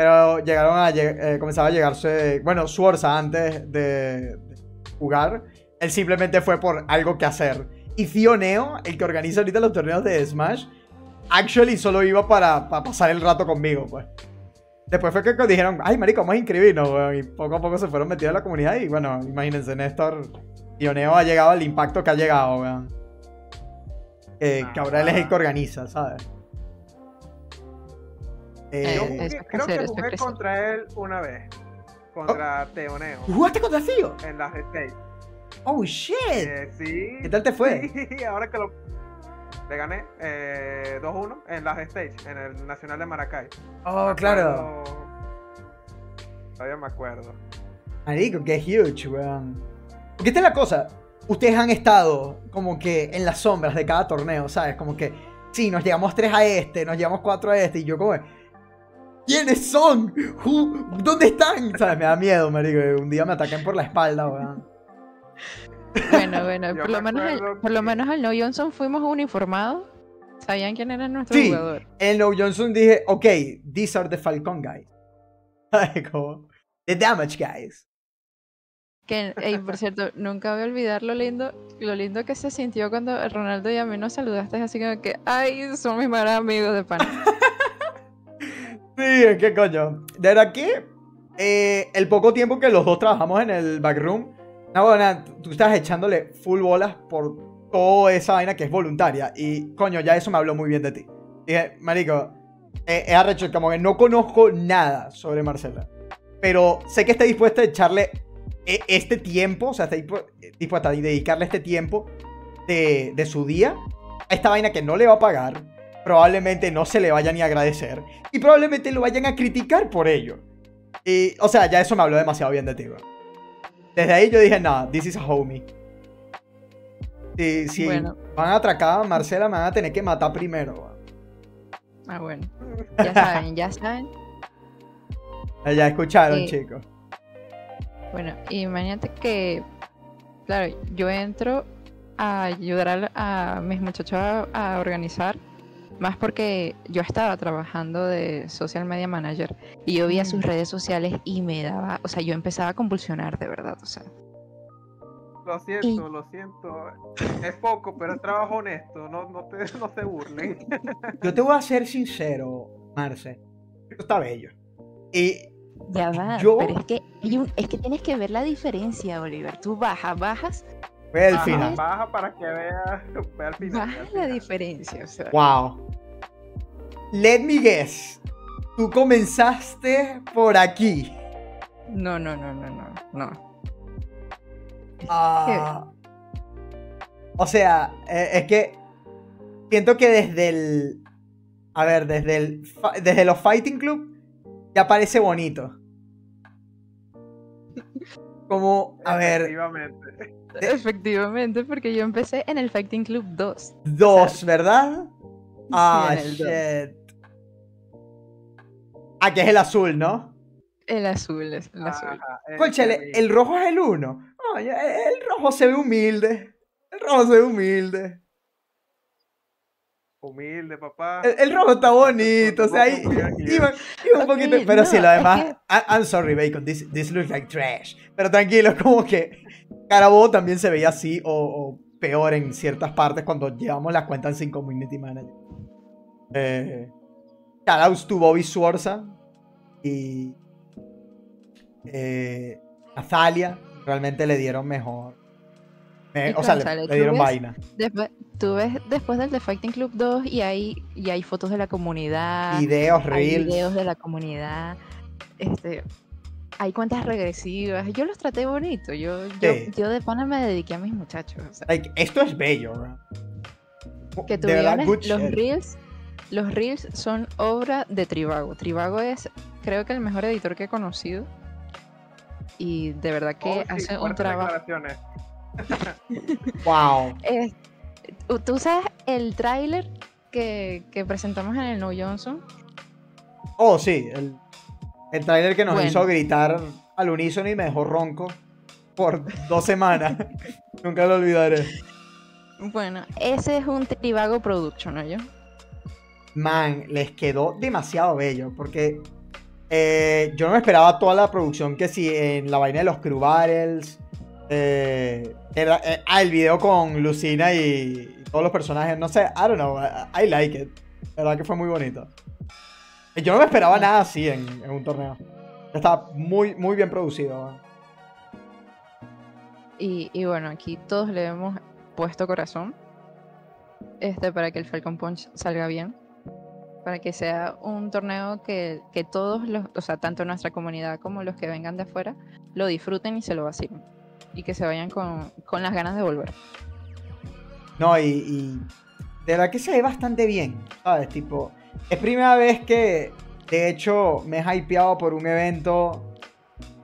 Pero llegaron a eh, comenzaba a llegarse. Bueno, Sworza antes de, de jugar. Él simplemente fue por algo que hacer. Y Fioneo, el que organiza ahorita los torneos de Smash, actually solo iba para, para pasar el rato conmigo, pues. Después fue que dijeron, ay, marico, vamos a inscribirnos, weón. Y poco a poco se fueron metidos en la comunidad. Y bueno, imagínense, Néstor, Fioneo ha llegado al impacto que ha llegado, weón. Eh, que ahora él es el que organiza, ¿sabes? Eh, Yo jugué- creo crecer, que jugué crecer. contra él una vez. Contra Teoneo. ¿Jugaste contra Fío? En las stage. Oh shit. Eh, sí. ¿Qué tal te fue? Sí, ahora que lo. Le gané eh, 2-1 en las stage, en el Nacional de Maracay. Oh, claro. Todavía me acuerdo. Marico, qué huge, weón. Porque esta es la cosa. Ustedes han estado como que en las sombras de cada torneo, ¿sabes? Como que, sí, nos llegamos tres a este, nos llevamos cuatro a este, y yo como, ¿quiénes son? Who- ¿Dónde están? Me da miedo, marico, que un día me ataquen por la espalda, weón. Bueno, bueno, por lo, me menos el, acuerdo por lo que- menos el No Johnson fuimos uniformados. Sabían quién era nuestro Sí. jugador. En No Johnson dije, ok, these are the Falcon guys. Ay, como, the damage guys. Que, por cierto, nunca voy a olvidar lo lindo, lo lindo que se sintió cuando Ronaldo y a mí nos saludaste así como que, ay, son mis mejores amigos de pan. Sí, ¿qué coño? De verdad que eh, el poco tiempo que los dos trabajamos en el backroom, no, bueno, tú estás echándole full bolas por toda esa vaina que es voluntaria. Y coño, ya eso me habló muy bien de ti. Dije, marico, eh, es arrecho, como que no conozco nada sobre Marcela. Pero sé que está dispuesta a echarle eh, este tiempo, o sea, está dispu- dispuesta a dedicarle este tiempo de, de su día a esta vaina que no le va a pagar. Probablemente no se le vaya ni a agradecer. Y probablemente lo vayan a criticar por ello. Y, o sea, ya eso me habló demasiado bien de ti, weón. Desde ahí yo dije, nada, this is a homie. Si, si Bueno. van a atracar a Marcela, me van a tener que matar primero. Ah, bueno. Ya saben, ya saben. Eh, Ya escucharon, Sí. chicos. Bueno, imagínate que, claro, yo entro a ayudar a, a mis muchachos a, a organizar, más porque yo estaba trabajando de social media manager y yo veía sus Mm. redes sociales y me daba, o sea, yo empezaba a convulsionar de verdad, o sea. Lo siento, lo siento. Es poco, pero es trabajo honesto. No, no, te, no se burlen. Yo te voy a ser sincero, Marce. Esto está bello. Y Ya va, Yo- pero es que, es que tienes que ver la diferencia, Oliver. Tú bajas, bajas, fue el Baja, final. baja para que vea, vea al final. al la diferencia, o sea. Wow. Let me guess. Tú comenzaste por aquí. No, no, no, no, no, no. Ah, o sea, eh, es que siento que desde el. A ver, desde el. Desde los Fighting Club ya parece bonito. Como, a ver, Efectivamente. Efectivamente, porque yo empecé en el Fighting Club 2. dos, ¿verdad? Ah, shit. Ah, que es el azul, ¿no? El azul, es el azul. Ajá, Conchale, el rojo es el uno. Oye, el rojo se ve humilde. El rojo se ve humilde. Humilde, papá. El, el rojo está bonito, o sea, ahí iba, iba un poquito. Pero sí, lo es demás. que- I- I'm sorry, Bacon, this, this looks like trash. Pero tranquilo, como que Carabobo también se veía así, o, o peor en ciertas partes cuando llevamos las cuentas sin community manager. Eh, shoutouts to Bobby Sforza y eh, Azalia realmente le dieron mejor. Me- o sea, le, dieron ves- vaina. Después, tú ves después del The Fighting Club 2 y hay, y hay fotos de la comunidad. Videos, reels. videos de la comunidad. Este, hay cuentas regresivas. Yo los traté bonito. Yo, yo, Sí. yo de pana me dediqué a mis muchachos. o sea, Like, esto es bello, bro. que verdad, los shit. reels. Los reels son obra de Trivago. Trivago es, creo que el mejor editor que he conocido. Y de verdad que Oh, sí, hace un trabajo. Wow. Es- tú- sabes el tráiler que, que presentamos en el No Johnson. Oh, sí. El, el trailer que nos Bueno. hizo gritar al unísono y me dejó ronco por dos semanas. Nunca lo olvidaré. Bueno, ese es un Trivago Production, ¿no? Yo? Man, les quedó demasiado bello. Porque eh, yo no me esperaba toda la producción que sí en la vaina de los crew battles. Eh, era, eh, ah, el video con Lucina y, todos los personajes. No sé, I don't know. I, like it. La verdad que fue muy bonito. Eh, Yo no me esperaba nada así en, un torneo. Estaba muy, muy bien producido. y bueno, aquí todos le hemos puesto corazón. Este, para que el Falcon Punch salga bien. Para que sea un torneo que, que todos los, o sea, tanto nuestra comunidad como los que vengan de afuera, lo disfruten y se lo vacilen. Y que se vayan con, con las ganas de volver. No, y, de verdad que se ve bastante bien, ¿sabes? Tipo, es primera vez que, de hecho, me he hypeado por un evento.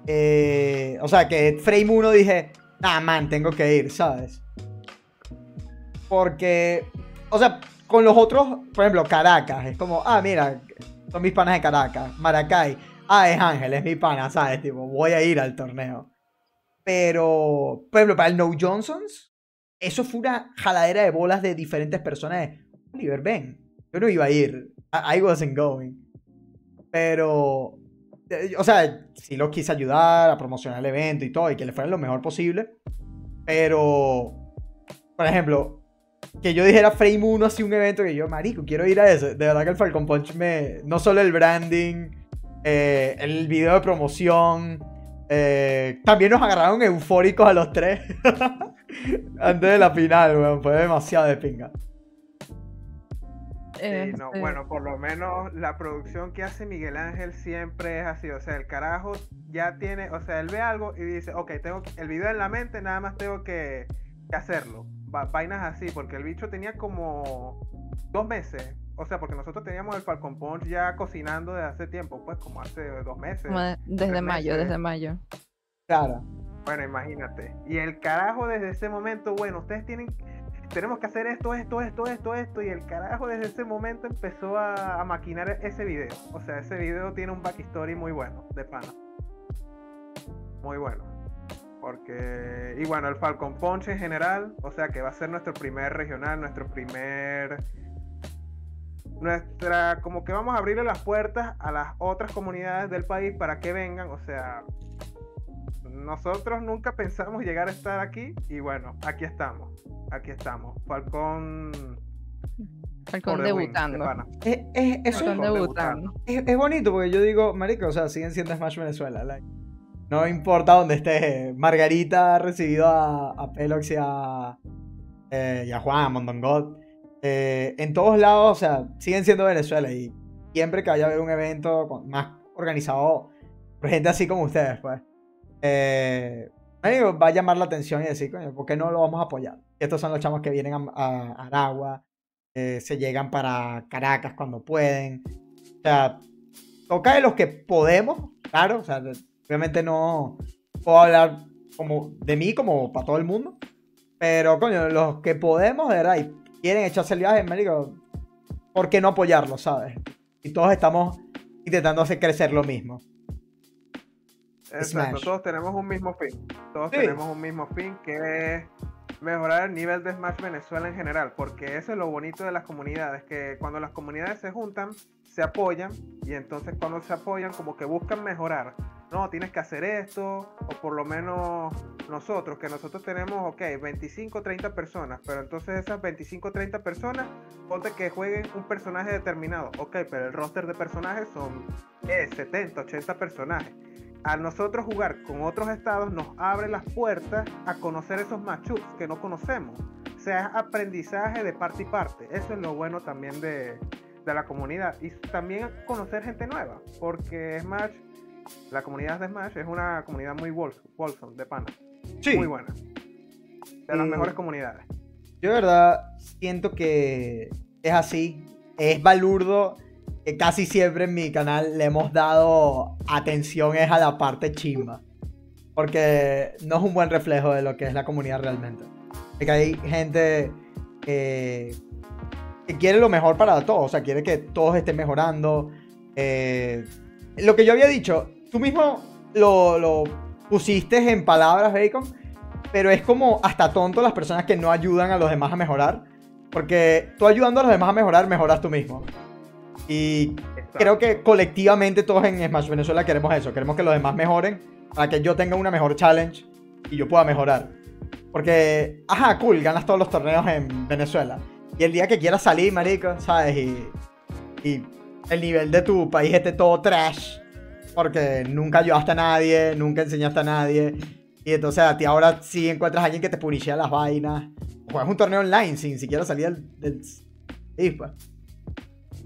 eh, o sea, que Frame 1 dije, nah, man, tengo que ir, ¿sabes? Porque, o sea, con los otros, por ejemplo, Caracas, es como, ah, mira, son mis panas de Caracas. Maracay, ah, es Ángel, es mi pana, ¿sabes? Tipo, voy a ir al torneo. Pero, por ejemplo, para el No Johnsons, eso fue una jaladera de bolas de diferentes personas. Oliver, ven, yo no iba a ir. I, I wasn't going. Pero, eh, o sea, sí los quise ayudar a promocionar el evento y todo, y que le fuera lo mejor posible. Pero, por ejemplo, que yo dijera Frame 1 así un evento que yo, marico, quiero ir a ese. De verdad que el Falcon Punch me. No solo el branding, eh, el video de promoción. Eh, también nos agarraron eufóricos a los tres. Antes de la final, weón. Fue demasiado de pinga. Sí, no, Este, bueno, por lo menos la producción que hace Miguel Ángel siempre es así, o sea, el carajo ya tiene, o sea, él ve algo y dice, ok, tengo que- el video en la mente, nada más tengo que, que hacerlo. Va- vainas así, porque el bicho tenía como dos meses, o sea, porque nosotros teníamos el Falcon Punch ya cocinando desde hace tiempo, pues como hace dos meses. desde mayo, meses. desde mayo. Claro. Bueno, imagínate. Y el carajo desde ese momento, bueno, ustedes tienen, tenemos que hacer esto, esto, esto, esto, esto. Y el carajo desde ese momento empezó a, a maquinar ese video. O sea, ese video tiene un backstory muy bueno, de pana. Muy bueno. Porque, y bueno, el Falcon Punch en general, o sea, que va a ser nuestro primer regional, nuestro primer... Nuestra, como que vamos a abrirle las puertas a las otras comunidades del país para que vengan, o sea, nosotros nunca pensamos llegar a estar aquí y bueno, aquí estamos. Aquí estamos. Falcón Falcón win, de debutando. Es, un- Falcón Falcón debutando. es- es bonito porque yo digo, marico, o sea, siguen siendo Smash Venezuela. like, no importa dónde esté. Margarita ha recibido a, a Pelox y a, eh, y a Juan, a Mondongot. Eh, en todos lados, o sea, siguen siendo Venezuela. Y siempre que vaya a haber un evento con- más organizado por gente así como ustedes, pues. eh, va a llamar la atención y decir, coño, ¿por qué no lo vamos a apoyar? Estos son los chamos que vienen a, a Aragua, eh, se llegan para Caracas cuando pueden. O sea, toca de los que podemos, claro. O sea, obviamente no puedo hablar como de mí como para todo el mundo. Pero, coño, los que podemos, de verdad, y quieren echarse el viaje, marico, ¿por qué no apoyarlo, sabes? Y todos estamos intentando hacer crecer lo mismo. Exacto, todos tenemos un mismo fin. Todos Sí. tenemos un mismo fin que es mejorar el nivel de Smash Venezuela en general, porque eso es lo bonito de las comunidades, que cuando las comunidades se juntan, se apoyan y entonces cuando se apoyan como que buscan mejorar. No, tienes que hacer esto, o por lo menos nosotros, que nosotros tenemos, ok, 25, 30 personas, pero entonces esas 25, 30 personas, ponte que jueguen un personaje determinado, ok, pero el roster de personajes son eh, 70, 80 personajes. Al nosotros jugar con otros estados nos abre las puertas a conocer esos matchups que no conocemos. O sea, es aprendizaje de parte y parte. Eso es lo bueno también de, de la comunidad. Y también conocer gente nueva, porque Smash la comunidad de Smash es una comunidad muy wholesome, de pana. Sí. Muy buena. De las Y- mejores comunidades. Yo de verdad siento que es así. Es balurdo. Que casi siempre en mi canal le hemos dado atención es a la parte chimba. Porque no es un buen reflejo de lo que es la comunidad realmente. Porque hay gente eh, que quiere lo mejor para todos. O sea, quiere que todos estén mejorando. Eh, lo que yo había dicho, tú mismo lo, lo pusiste en palabras, Bacon. Pero es como hasta tonto las personas que no ayudan a los demás a mejorar. Porque tú ayudando a los demás a mejorar, mejoras tú mismo. Y Exacto. creo que colectivamente todos en Smash Venezuela queremos eso. Queremos que los demás mejoren para que yo tenga una mejor challenge y yo pueda mejorar. Porque, ajá, cool, ganas todos los torneos en Venezuela. Y el día que quieras salir, marico, ¿sabes? Y, y el nivel de tu país esté todo trash. Porque nunca ayudaste a nadie, nunca enseñaste a nadie. Y entonces a ti ahora sí encuentras a alguien que te punishea las vainas. Juegas un torneo online sin siquiera salir del... del... Sí, pues.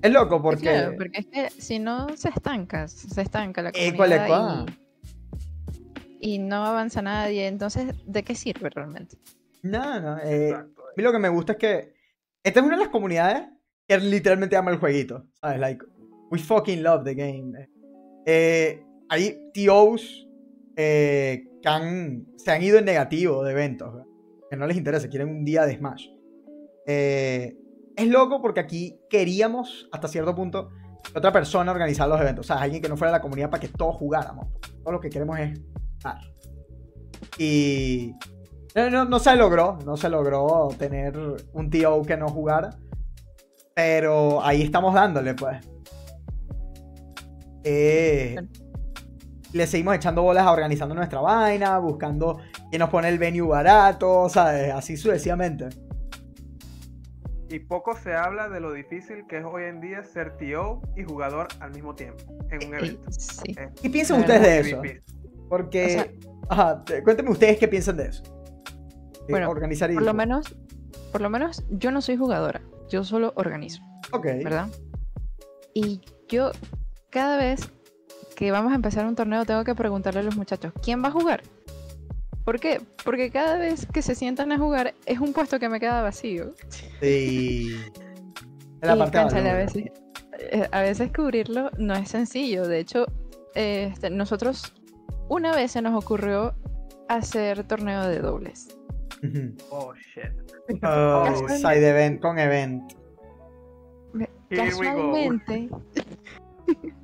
Es loco porque... Claro, porque es que si no se estanca, se estanca la comunidad y, y no avanza nadie. Entonces, ¿de qué sirve realmente? No, no. eh, a mí lo que me gusta es que esta es una de las comunidades que literalmente ama el jueguito. ¿Sabes? Like, we fucking love the game. Eh, hay TOs eh, que han- se han ido en negativo de eventos. ¿verdad? Que no les interesa, quieren un día de Smash. Eh, es loco porque aquí queríamos, hasta cierto punto, que otra persona organizar los eventos. O sea, alguien que no fuera de la comunidad para que todos jugáramos. Todo lo que queremos es jugar. Y no, no, no se logró, no se logró tener un TO que no jugara. Pero ahí estamos dándole, pues. Eh, le seguimos echando bolas a organizando nuestra vaina, buscando quién nos pone el venue barato, ¿sabes? Así sucesivamente. Y poco se habla de lo difícil que es hoy en día ser TO y jugador al mismo tiempo en un Y- evento. sí. Es ¿Qué piensan ustedes de eso? difícil. Porque. O sea- ajá, te- cuéntenme ustedes qué piensan de eso. De Bueno, organizar y. Por lo menos, por lo menos yo no soy jugadora, yo solo organizo, Ok. ¿verdad? Y yo cada vez que vamos a empezar un torneo tengo que preguntarle a los muchachos, ¿quién va a jugar? ¿Por qué? Porque cada vez que se sientan a jugar es un puesto que me queda vacío. Sí. La Y, a veces, eh, a veces cubrirlo no es sencillo. De hecho, este, nosotros una vez se nos ocurrió hacer torneo de dobles. Oh shit. Oh, side event con event. Here we go. Casualmente,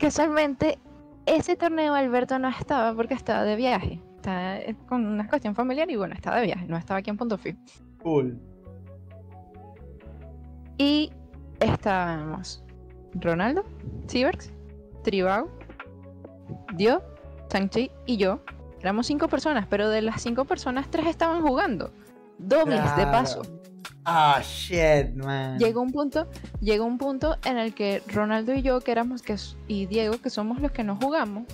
casualmente, ese torneo Alberto no estaba porque estaba de viaje. Estaba eh, con una cuestión familiar y bueno, estaba de viaje, no estaba aquí en Punto Fijo. Cool. Y estábamos Ronaldo, Cyberx, Tribago, Dio, Sanchi y yo. Éramos cinco personas, pero de las cinco personas, tres estaban jugando. Dobles, de paso. Ah, shit, man. Llegó un punto, llegó un punto en el que Ronaldo y yo, que éramos que y Diego, que somos los que no jugamos,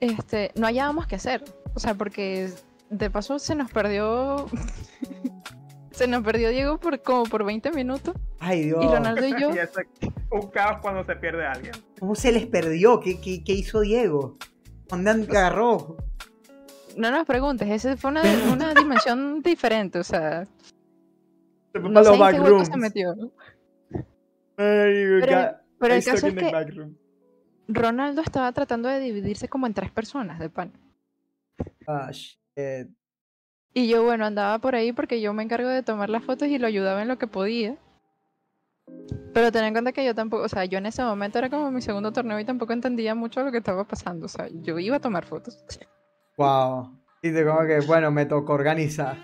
este, no hallábamos qué hacer. O sea, porque de paso se nos perdió. se nos perdió Diego por como por 20 minutos. Ay, Dios. Y Ronaldo y yo. Y eso es un caos cuando se pierde alguien. ¿Cómo se les perdió? ¿Qué, qué, qué hizo Diego? ¿Dónde agarró? No nos preguntes, esa fue una, una dimensión diferente. O sea, Los hueco backrooms. se metió. Pero, Pero el caso es que backroom. Ronaldo estaba tratando de dividirse como en tres personas de pan. Ah, shit. Y yo, bueno, andaba por ahí porque yo me encargo de tomar las fotos y lo ayudaba en lo que podía. Pero ten en cuenta que yo tampoco, o sea, yo en ese momento era como mi segundo torneo y tampoco entendía mucho lo que estaba pasando. O sea, yo iba a tomar fotos. Wow. Y te como que, bueno, me tocó organizar.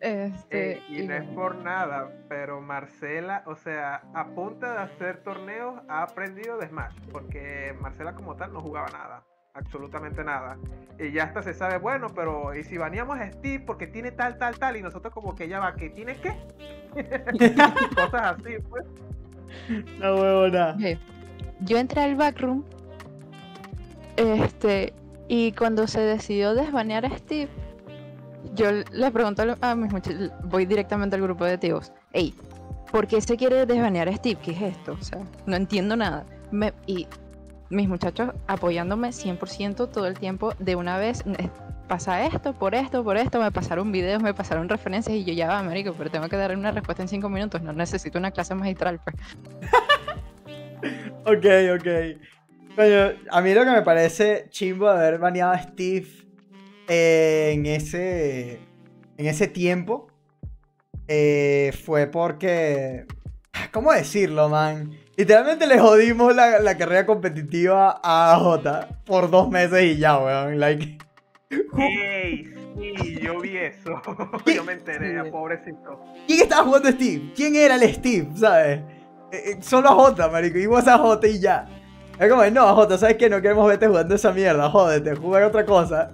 Este, Eh, y y no es por nada, pero Marcela, o sea, a punta de hacer torneos ha aprendido de Smash, porque Marcela como tal no jugaba nada, absolutamente nada. Y ya hasta se sabe, bueno, pero ¿y si baneamos a Steve porque tiene tal, tal, tal? Y nosotros como que ya va, ¿que tiene qué? Cosas así, pues. La huevona. Yo entré al backroom. Este. Y cuando se decidió desbanear a Steve, yo le pregunto a mis muchachos, voy directamente al grupo de tíos, hey, ¿por qué se quiere desbanear a Steve? ¿Qué es esto? O sea, no entiendo nada. Me- y mis muchachos apoyándome 100% todo el tiempo, de una vez, eh, pasa esto, por esto, por esto, me pasaron videos, me pasaron referencias y yo ya va, marico, pero tengo que darle una respuesta en 5 minutos, no necesito una clase magistral, pues. Ok, ok. Coño, a mí lo que me parece chimbo de haber baneado a Steve eh, en ese. En ese tiempo. eh, fue porque. ¿Cómo decirlo, man? Literalmente le jodimos la, la carrera competitiva a J por dos meses y ya, weón. Like. ¡Ey! Sí, yo vi eso. yo me enteré, Sí. pobrecito. ¿Quién estaba jugando Steve? ¿Quién era el Steve? ¿Sabes? Eh, eh, solo a J, marico. Vos a J y ya. Es como, no, J, ¿sabes qué? No queremos verte jugando esa mierda. Jódete, juega otra cosa.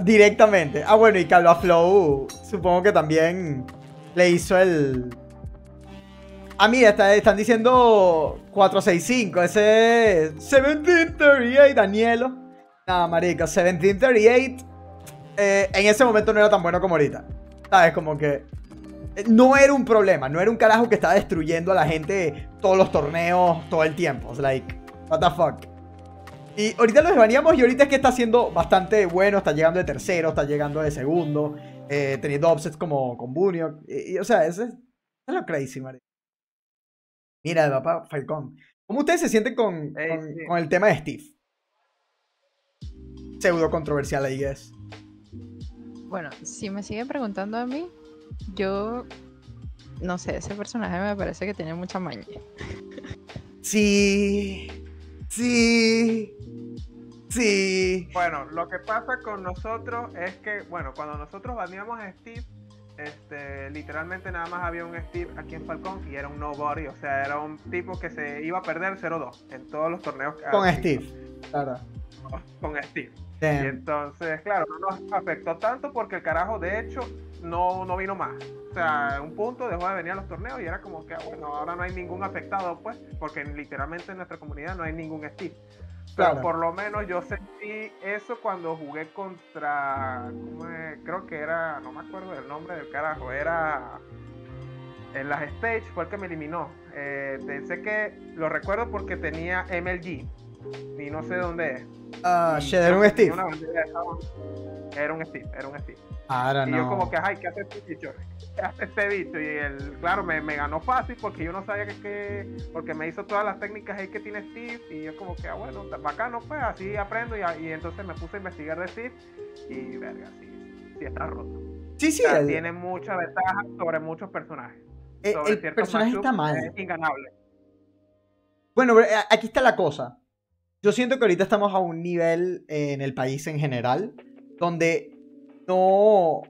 Directamente. Ah, bueno, y Calva Flow, supongo que también le hizo el. Ah, mira, está- están diciendo 465. Ese es 1738, Danielo. Nah, marico, 1738. eh, en ese momento no era tan bueno como ahorita. ¿Sabes? Como que. eh, No era un problema, no era un carajo que estaba destruyendo a la gente todos los torneos, todo el tiempo. Sea, like, what the fuck. Y ahorita lo desbaneamos y ahorita es que está siendo bastante bueno, está llegando de tercero, está llegando de segundo, eh, teniendo offsets como con Bunio. Y, y, o sea, eso es, es lo crazy, marico. Mira, el papá Falcón. ¿Cómo ustedes se sienten con, con, sí. con el tema de Steve? Pseudo controversial, I guess. Bueno, si me siguen preguntando a mí, yo no sé, ese personaje me parece que tiene mucha maña. Sí. Sí. Sí. Bueno, lo que pasa con nosotros es que, bueno, cuando nosotros baneamos a Steve, este, literalmente nada más había un Steve aquí en Falcón y era un nobody, o sea, era un tipo que se iba a perder 0-2 en todos los torneos. que Con Steve. Claro. Con Steve. Y entonces, claro, no nos afectó tanto porque el carajo, de hecho, no, no vino más. O sea, un punto dejó de venir a los torneos y era como que, ah, bueno, ahora no hay ningún afectado, pues, porque literalmente en nuestra comunidad no hay ningún Steve. Pero Claro. por lo menos yo sentí eso cuando jugué contra, ¿cómo es? creo que era, no me acuerdo del nombre del carajo, era en las stage, fue el que me eliminó. Eh, pensé que lo recuerdo porque tenía MLG y no sé dónde es. Ah, shit, era un Steve. Era un Steve, era un Steve. Ahora Y no. yo como que, ay, ¿qué hace este bicho? ¿Qué hace este bicho? Y él, claro, me, me ganó fácil porque yo no sabía que, que- porque me hizo todas las técnicas ahí que tiene Steve y yo como que, ah, bueno, bacano, pues, así aprendo y, y entonces me puse a investigar de Steve y, verga, sí, sí está roto. Sí, sí, O sea, el, tiene mucha ventaja sobre muchos personajes. el- Sobre el personaje está mal. Es inganable. Bueno, pero, eh, aquí está la cosa. Yo siento que ahorita estamos a un nivel eh, en el país en general donde no,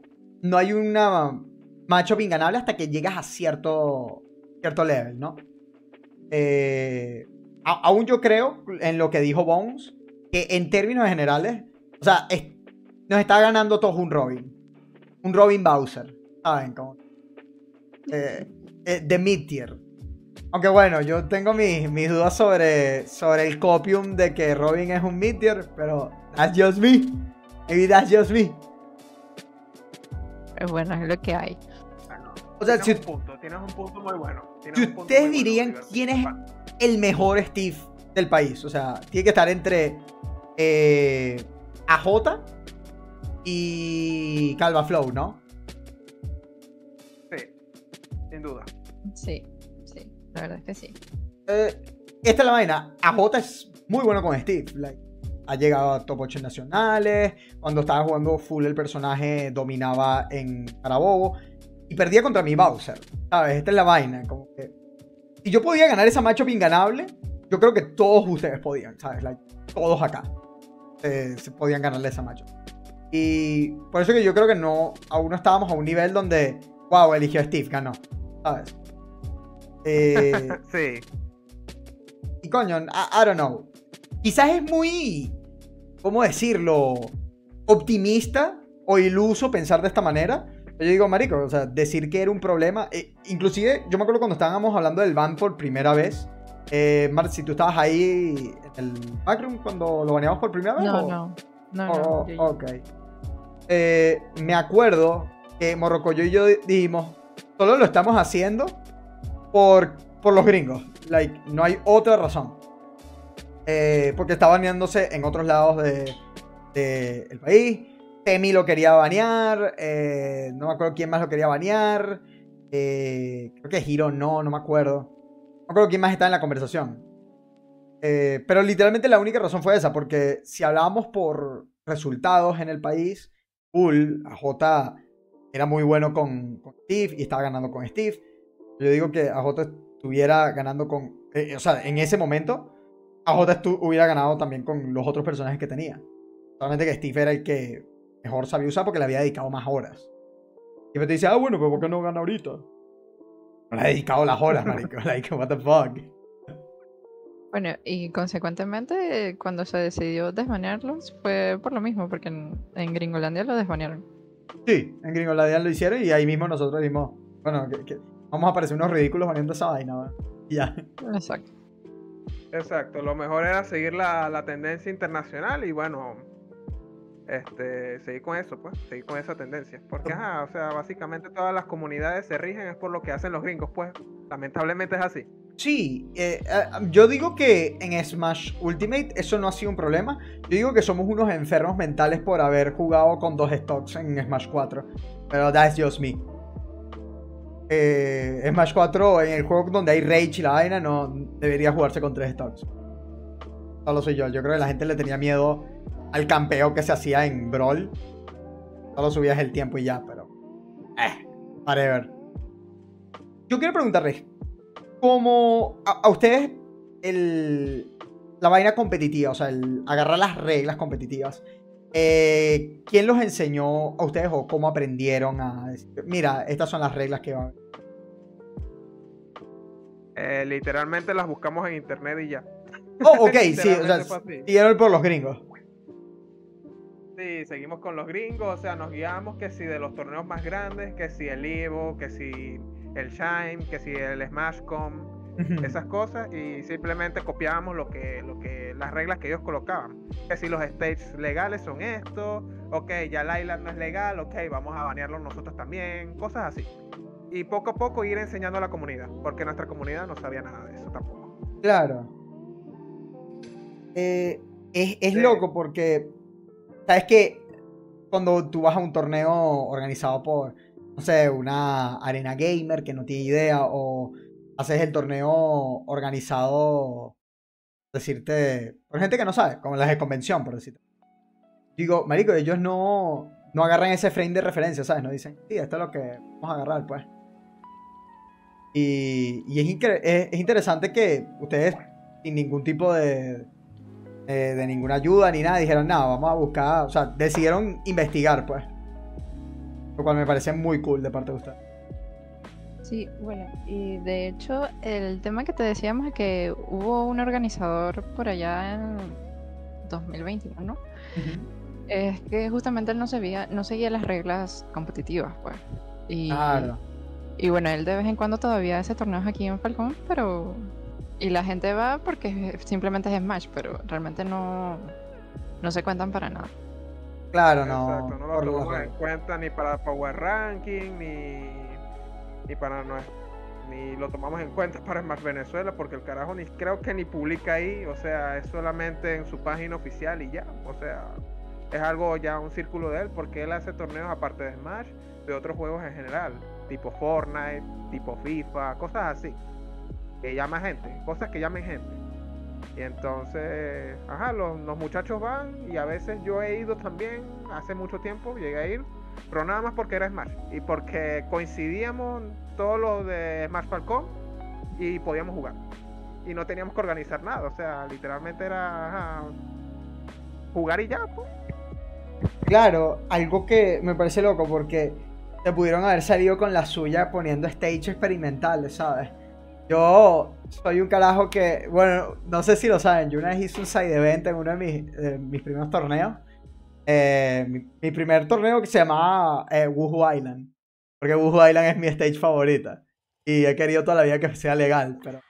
no hay una matchup inganable hasta que llegas a cierto, cierto level, ¿no? Eh, aún yo creo en lo que dijo Bones, que en términos generales, o sea, nos está ganando todos un Robin. Un Robin Bowser, ¿saben? Como, eh, eh, de mid-tier. Aunque bueno, yo tengo mis, mis dudas sobre, sobre el copium de que Robin es un mid-tier, pero that's just me. Maybe that's just me. Pero bueno, es lo que hay. Bueno, O sea, tienes si, un punto, tienes un punto muy bueno. si un punto ustedes muy dirían quién es el mejor Steve del país, o sea, tiene que estar entre eh, AJ y Calva Flow, ¿no? Sí, sin duda. Sí, sí, la verdad es que sí. Eh, esta es la vaina. AJ es muy bueno con Steve. like, ha llegado a top 8 nacionales. Cuando estaba jugando full el personaje dominaba en Carabobo. Y perdía contra mi Bowser. ¿Sabes? Esta es la vaina. Como que. Si yo podía ganar esa matchup inganable, yo creo que todos ustedes podían. ¿Sabes? Like, todos acá. eh, se podían ganarle esa matchup. Y por eso que yo creo que no, aún no estábamos a un nivel donde, wow, eligió a Steve, ganó. ¿Sabes? Eh, Sí. y coño, I, I don't know. Quizás es muy, ¿cómo decirlo? Optimista o iluso pensar de esta manera. Yo digo, marico, o sea, decir que era un problema. eh, inclusive, yo me acuerdo cuando estábamos hablando del ban por primera vez. Eh, Mar, si tú estabas ahí en el backroom cuando lo baneamos por primera vez. No, o- no. No, Oh, no. ok. Eh, me acuerdo que Morrocoyo y yo dijimos, solo lo estamos haciendo por, por los gringos. Like, no hay otra razón. Eh, porque está baneándose en otros lados del de, el país. Temi lo quería banear. eh, no me acuerdo quién más lo quería banear. eh, creo que Hiro no, no me acuerdo. No me acuerdo quién más está en la conversación. Pero literalmente la única razón fue esa, porque si hablábamos por resultados en el país, Bull, AJ era muy bueno con, Steve y estaba ganando con Steve. Yo digo que AJ estuviera ganando con. o sea, en ese momento, AJ hubiera ganado también con los otros personajes que tenía. Solamente que Steve era el que mejor sabía usar porque le había dedicado más horas. Y me te dice, ah, bueno, pero ¿por qué no gana ahorita? No le ha dedicado las horas, marico. Like, what the fuck. Bueno, y consecuentemente, cuando se decidió desbanearlos, fue por lo mismo, porque en, en Gringolandia lo desbanearon. Sí, en Gringolandia lo hicieron y ahí mismo nosotros dijimos, bueno, que, que vamos a parecer unos ridículos poniendo esa vaina, ¿verdad? Y ya. Exacto. Exacto, lo mejor era seguir la, la tendencia internacional y bueno, este, seguir con eso, pues, seguir con esa tendencia. Porque, ajá, o sea, básicamente todas las comunidades se rigen es por lo que hacen los gringos, pues, lamentablemente es así. Sí, eh, eh, yo digo que en Smash Ultimate eso no ha sido un problema. Yo digo que somos unos enfermos mentales por haber jugado con dos stocks en Smash 4. Pero that's just me. Eh, Smash 4, en el juego donde hay Rage y la vaina, no debería jugarse con tres stocks. Solo soy yo. Yo creo que la gente le tenía miedo al campeo que se hacía en Brawl. Solo subías el tiempo y ya, pero. Eh, whatever. Yo quiero preguntarles, ¿cómo a, ustedes el, la vaina competitiva, o sea, el agarrar las reglas competitivas, eh, ¿quién los enseñó a ustedes o cómo aprendieron a decir, mira, estas son las reglas que van? Eh, literalmente las buscamos en internet y ya. Oh, ok, sí, o sea, siguieron por los gringos. Sí, seguimos con los gringos, o sea, nos guiamos que si de los torneos más grandes, que si el Evo, que si el Shine, que si el Smashcom, esas cosas y simplemente copiábamos lo que, lo que, las reglas que ellos colocaban. Que si los states legales son esto, ok, ya el island no es legal, ok, vamos a banearlo nosotros también, cosas así. Y poco a poco ir enseñando a la comunidad, porque nuestra comunidad no sabía nada de eso tampoco. Claro. Eh, es, es Sí. loco porque, ¿sabes que Cuando tú vas a un torneo organizado por, no sé, una arena gamer que no tiene idea, o haces el torneo organizado, decirte, por gente que no sabe, como las de convención, por decirte. Digo, marico, ellos no, no agarran ese frame de referencia, ¿sabes? No dicen, sí, esto es lo que vamos a agarrar, pues. Y, y es, es- es interesante que ustedes, sin ningún tipo de, de, de ninguna ayuda ni nada, dijeron, nada, vamos a buscar, o sea, decidieron investigar, pues. Lo cual me parece muy cool de parte de ustedes. Sí, bueno, y de hecho el tema que te decíamos es que hubo un organizador por allá en 2021, ¿no? Es que justamente él no seguía, no seguía las reglas competitivas, pues. Y, Claro. Y bueno, él de vez en cuando todavía hace torneos aquí en Falcón, pero... Y la gente va porque simplemente es Smash, pero realmente no, no se cuentan para nada. Claro, no. Exacto, no lo tomamos en cuenta ni para Power Ranking, ni, ni para no, ni lo tomamos en cuenta para Smash Venezuela, porque el carajo ni creo que ni publica ahí, o sea, es solamente en su página oficial y ya, o sea, es algo ya un círculo de él, porque él hace torneos aparte de Smash, de otros juegos en general, tipo Fortnite, tipo FIFA, cosas así, que llama gente, cosas que llamen gente. Y entonces, ajá, los, muchachos van y a veces yo he ido también, hace mucho tiempo llegué a ir, pero nada más porque era Smash y porque coincidíamos todos los de Smash Falcón y podíamos jugar. Y no teníamos que organizar nada, o sea, literalmente era jugar y ya, pues. claro, algo que me parece loco porque se pudieron haber salido con la suya poniendo stage experimentales, ¿sabes? Yo soy un carajo que, bueno, no sé si lo saben, yo una vez hice un side event en uno de mis, mis primeros torneos. Eh, mi, mi primer torneo que se llamaba eh, Woohoo Island. Porque Woohoo Island es mi stage favorita. Y he querido toda la vida que sea legal, pero,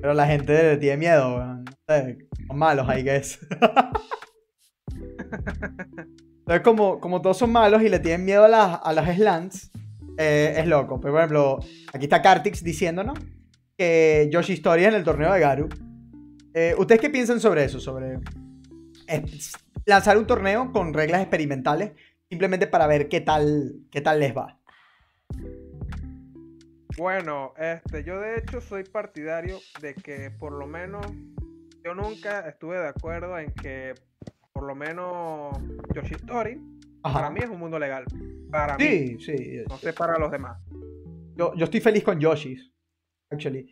pero la gente tiene miedo. No sé, son malos, I guess. Entonces, como, como todos son malos y le tienen miedo a las, a las slants, eh, es loco. Pero, por ejemplo, aquí está Kartix diciéndonos que Yoshi Story en el torneo de Garu. Eh, ¿Ustedes qué piensan sobre eso? Sobre eh, lanzar un torneo con reglas experimentales simplemente para ver qué tal, qué tal les va. Bueno, este, yo de hecho soy partidario de que por lo menos yo nunca estuve de acuerdo en que por lo menos Yoshi Story Ajá. para mí es un mundo legal. Para mí, Sí, sí. no sé para los demás. Yo, yo estoy feliz con Yoshi's. Actually.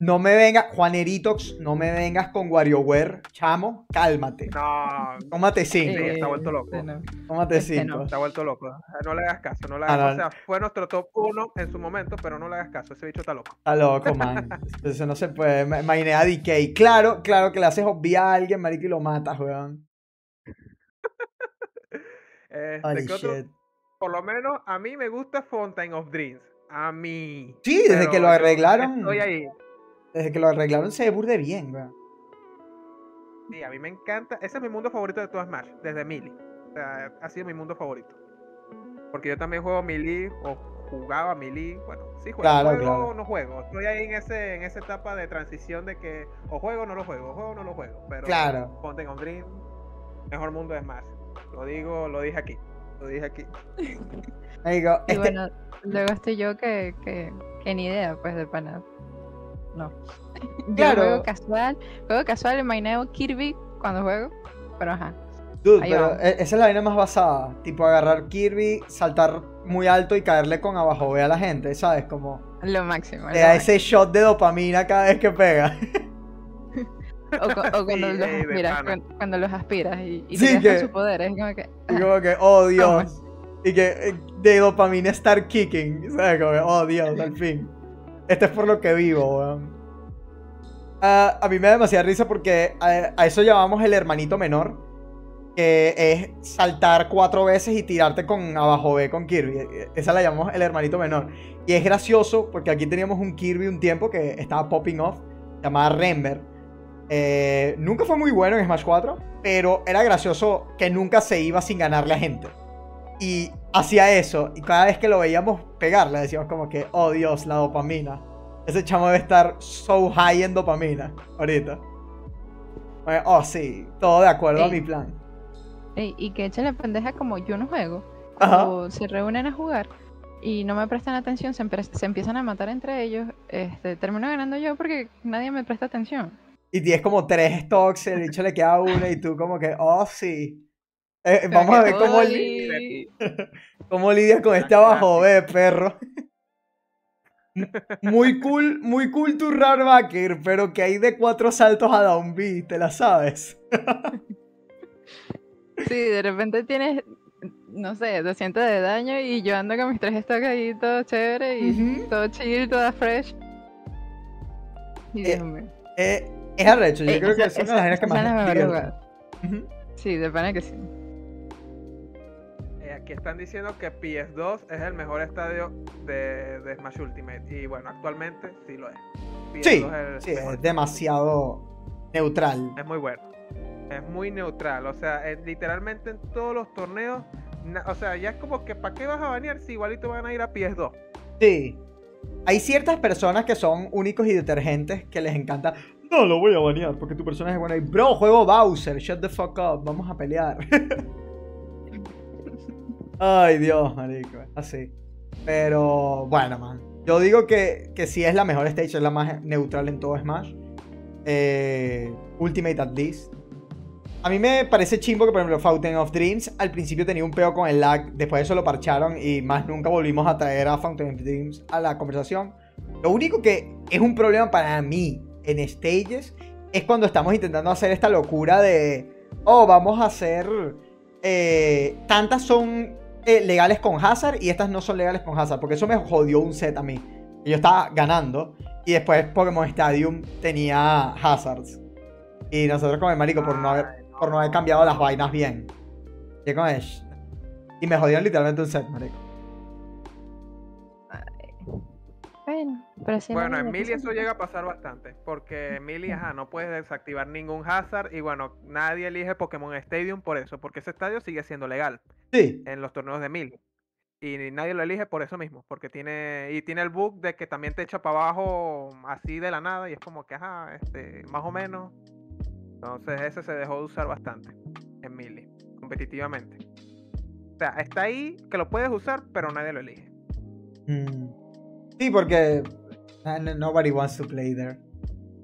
No me vengas, Juaneritox, no me vengas con WarioWare. Chamo, cálmate. No, Tómate Sí, cinco. está vuelto loco. este no. Tómate es que no. cinco. está vuelto loco. No le hagas caso, no le Ah, hagas no. O sea, fue nuestro top 1 en su momento, pero no le hagas caso. Ese bicho está loco. Está loco, man. Eso no se puede. Me imaginé a DK. Claro, claro que le haces obviar a alguien, marico, y lo matas, weón. Este. Por lo menos a mí me gusta Fountain of Dreams. A mí. Sí, desde Pero que lo arreglaron. Estoy ahí. Desde que lo arreglaron se burde bien, weón. Sí, a mí me encanta. Ese es mi mundo favorito de todo Smash, desde Melee. O sea, ha sido mi mundo favorito. Porque yo también juego Melee o jugaba Melee. Bueno, sí juego, Claro, juego claro. o no juego. Estoy ahí en ese en esa etapa de transición de que o juego o no lo juego, o juego o no lo juego. Pero Claro. Fountain of Dream, mejor mundo de Smash. Lo digo, lo dije aquí. Lo dije aquí. Y este- bueno, luego estoy yo que, que, que ni idea, pues, de pana. No. Yo Claro. juego casual, juego casual y maineo Kirby cuando juego, pero ajá. Dude, Ahí pero e- esa es la vaina más basada. Tipo, agarrar Kirby, saltar muy alto y caerle con abajo ve a la gente, ¿sabes? Como Lo máximo. te lo da máximo. ese shot de dopamina cada vez que pega. O, cu- o cuando Sí, los ey, de aspiras, pana. cuan- cuando los aspiras y, y Sí, que- su poder, es como que. Ah, como que, oh Dios. Y que eh, de dopamina start kicking. ¿Sabes? Como que, oh Dios, al fin. Esto es por lo que vivo, weón. Ah, a mí me da demasiada risa porque a, a eso llamamos el hermanito menor. Que es saltar cuatro veces y tirarte con abajo B con Kirby. Eh, Esa la llamamos el hermanito menor. Y es gracioso porque aquí teníamos un Kirby un tiempo que estaba popping off. Llamada Rember. Eh, nunca fue muy bueno en Smash 4. Pero era gracioso que nunca se iba sin ganarle a gente. Y hacía eso. Y cada vez que lo veíamos pegar, le decíamos como que, oh Dios, la dopamina. Ese chamo debe estar so high en dopamina ahorita. Oh, sí, todo de acuerdo a Ey. mi plan. ey, y que echen la pendeja como yo no juego. O se reúnen a jugar y no me prestan atención, se empiezan a matar entre ellos. Este, termino ganando yo porque nadie me presta atención. Y tienes como tres stocks, el bicho le queda uno y tú como que, oh, sí. Eh, vamos a ver cómo, cómo lidias con este abajo, ve, perro. Muy cool, muy cool tu Rarbacker, pero que hay de cuatro saltos a down B, ¿te la sabes? Sí, de repente tienes, no sé, 200 de daño y yo ando con mis tres stocks ahí todo chévere y Ujú. todo chill, toda fresh. Y Eh, mío. Eh, es arrecho, yo Ey, creo que es una de las vainas que más es. Ujú. Sí, de pana que sí. Eh, aquí están diciendo que PS2 es el mejor estadio de, de Smash Ultimate. Y bueno, actualmente sí lo es. Sí, PS2 es el sí, es demasiado neutral. Es muy bueno. Es muy neutral. O sea, es literalmente en todos los torneos. na- o sea, ya es como que ¿para qué vas a banear si igualito van a ir a PS2? Sí. Hay ciertas personas que son únicos y detergentes que les encanta. No lo voy a banear porque tu personaje es bueno. Bro, juego Bowser, shut the fuck up, vamos a pelear. Ay, Dios, marico, así. Pero bueno, man. Yo digo que, que sí es la mejor stage, es la más neutral en todo Smash. Eh, Ultimate at least. A mí me parece chimbo que, por ejemplo, Fountain of Dreams al principio tenía un peo con el lag, después de eso lo parcharon y más nunca volvimos a traer a Fountain of Dreams a la conversación. Lo único que es un problema para mí en stages es cuando estamos intentando hacer esta locura de, oh, vamos a hacer eh, tantas son eh, legales con Hazard y estas no son legales con Hazard, porque eso me jodió un set a mí. Yo estaba ganando y después Pokémon Stadium tenía Hazards. Y nosotros como el marico por no haber, por no haber cambiado las vainas bien. ¿Qué con eso? Y me jodieron literalmente un set, marico. Bueno, pero Bueno, no, en Mili eso llega a pasar bastante, porque en Mili, ajá, no puedes desactivar ningún hazard y bueno, nadie elige Pokémon Stadium por eso, porque ese estadio sigue siendo legal Sí, en los torneos de Mili. Y nadie lo elige por eso mismo, porque tiene y tiene el bug de que también te echa para abajo así de la nada y es como que, ajá, este, más o menos. Entonces ese se dejó de usar bastante en Mili, competitivamente. O sea, está ahí que lo puedes usar, pero nadie lo elige. Mm. Sí, porque nobody wants to play there.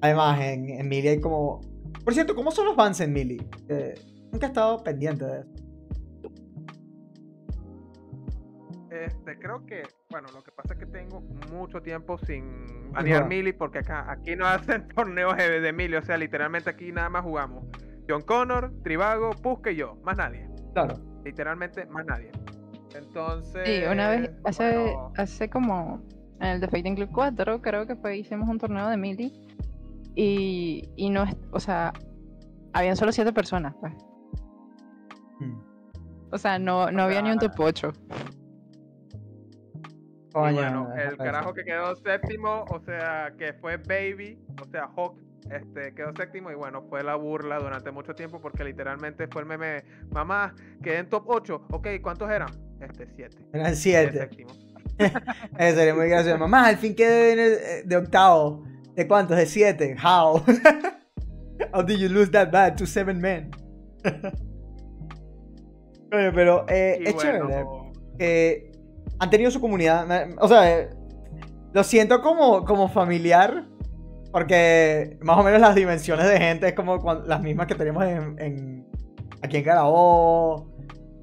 Además, en, en Melee hay como... Por cierto, ¿cómo son los bans en Melee? Eh, nunca he estado pendiente de eso. Este, creo que, bueno, lo que pasa es que tengo mucho tiempo sin banear. Mili porque acá, aquí no hacen torneos de, Mili, o sea, literalmente aquí nada más jugamos John Connor, Trivago, Puske y yo, más nadie, Claro. literalmente más nadie. Entonces, Sí, una vez, hace, bueno, hace como en el The Fighting Club 4, creo que fue, hicimos un torneo de Mili. Y, y no, o sea, habían solo siete personas, pues. hmm. O sea, no, no había ni un ah. top 8. Bueno, el carajo que quedó séptimo, o sea, que fue Baby, o sea, Hawk, este, quedó séptimo y bueno, fue la burla durante mucho tiempo porque literalmente fue el meme, mamá, quedé en top 8, ok, ¿cuántos eran? Este, 7. Eran 7. Eso sería muy gracioso. Mamá, al fin quedé el- eh, de octavo. ¿De cuántos? De siete. How? How did you lose that bad to seven men? Bueno, pero eh, es chévere. bueno, que han tenido su comunidad. O sea, eh, lo siento como, como familiar. Porque más o menos las dimensiones de gente es como las mismas que tenemos en, en- aquí en Carabobo.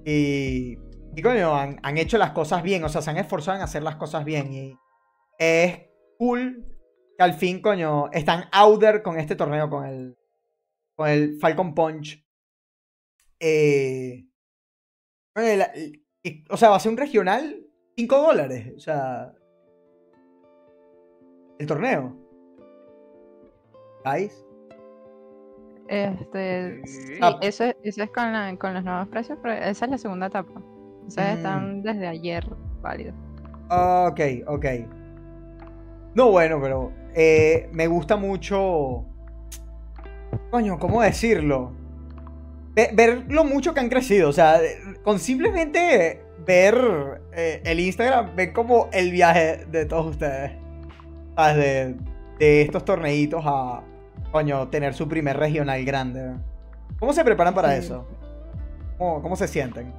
Y, y coño, han, han hecho las cosas bien. O sea, se han esforzado en hacer las cosas bien. Y es cool que al fin, coño, están out there con este torneo, con el, con el Falcon Punch. Eh, la- y- o sea, va a ser un regional 5 dólares. O sea. El torneo. ¿Guys? Este, Sí. sí, eso, es- eso es con, la- con los nuevos precios, pero esa es la segunda etapa. O sea, Mm. están desde ayer válidos. Ok, ok. No, bueno, pero eh, me gusta mucho. Coño, ¿cómo decirlo? Ve- ver lo mucho que han crecido. O sea, con simplemente ver eh, el Instagram, ven como el viaje de todos ustedes. De, de estos torneitos a, coño, tener su primer regional grande. ¿Cómo se preparan para Sí. eso? ¿Cómo, cómo se sienten?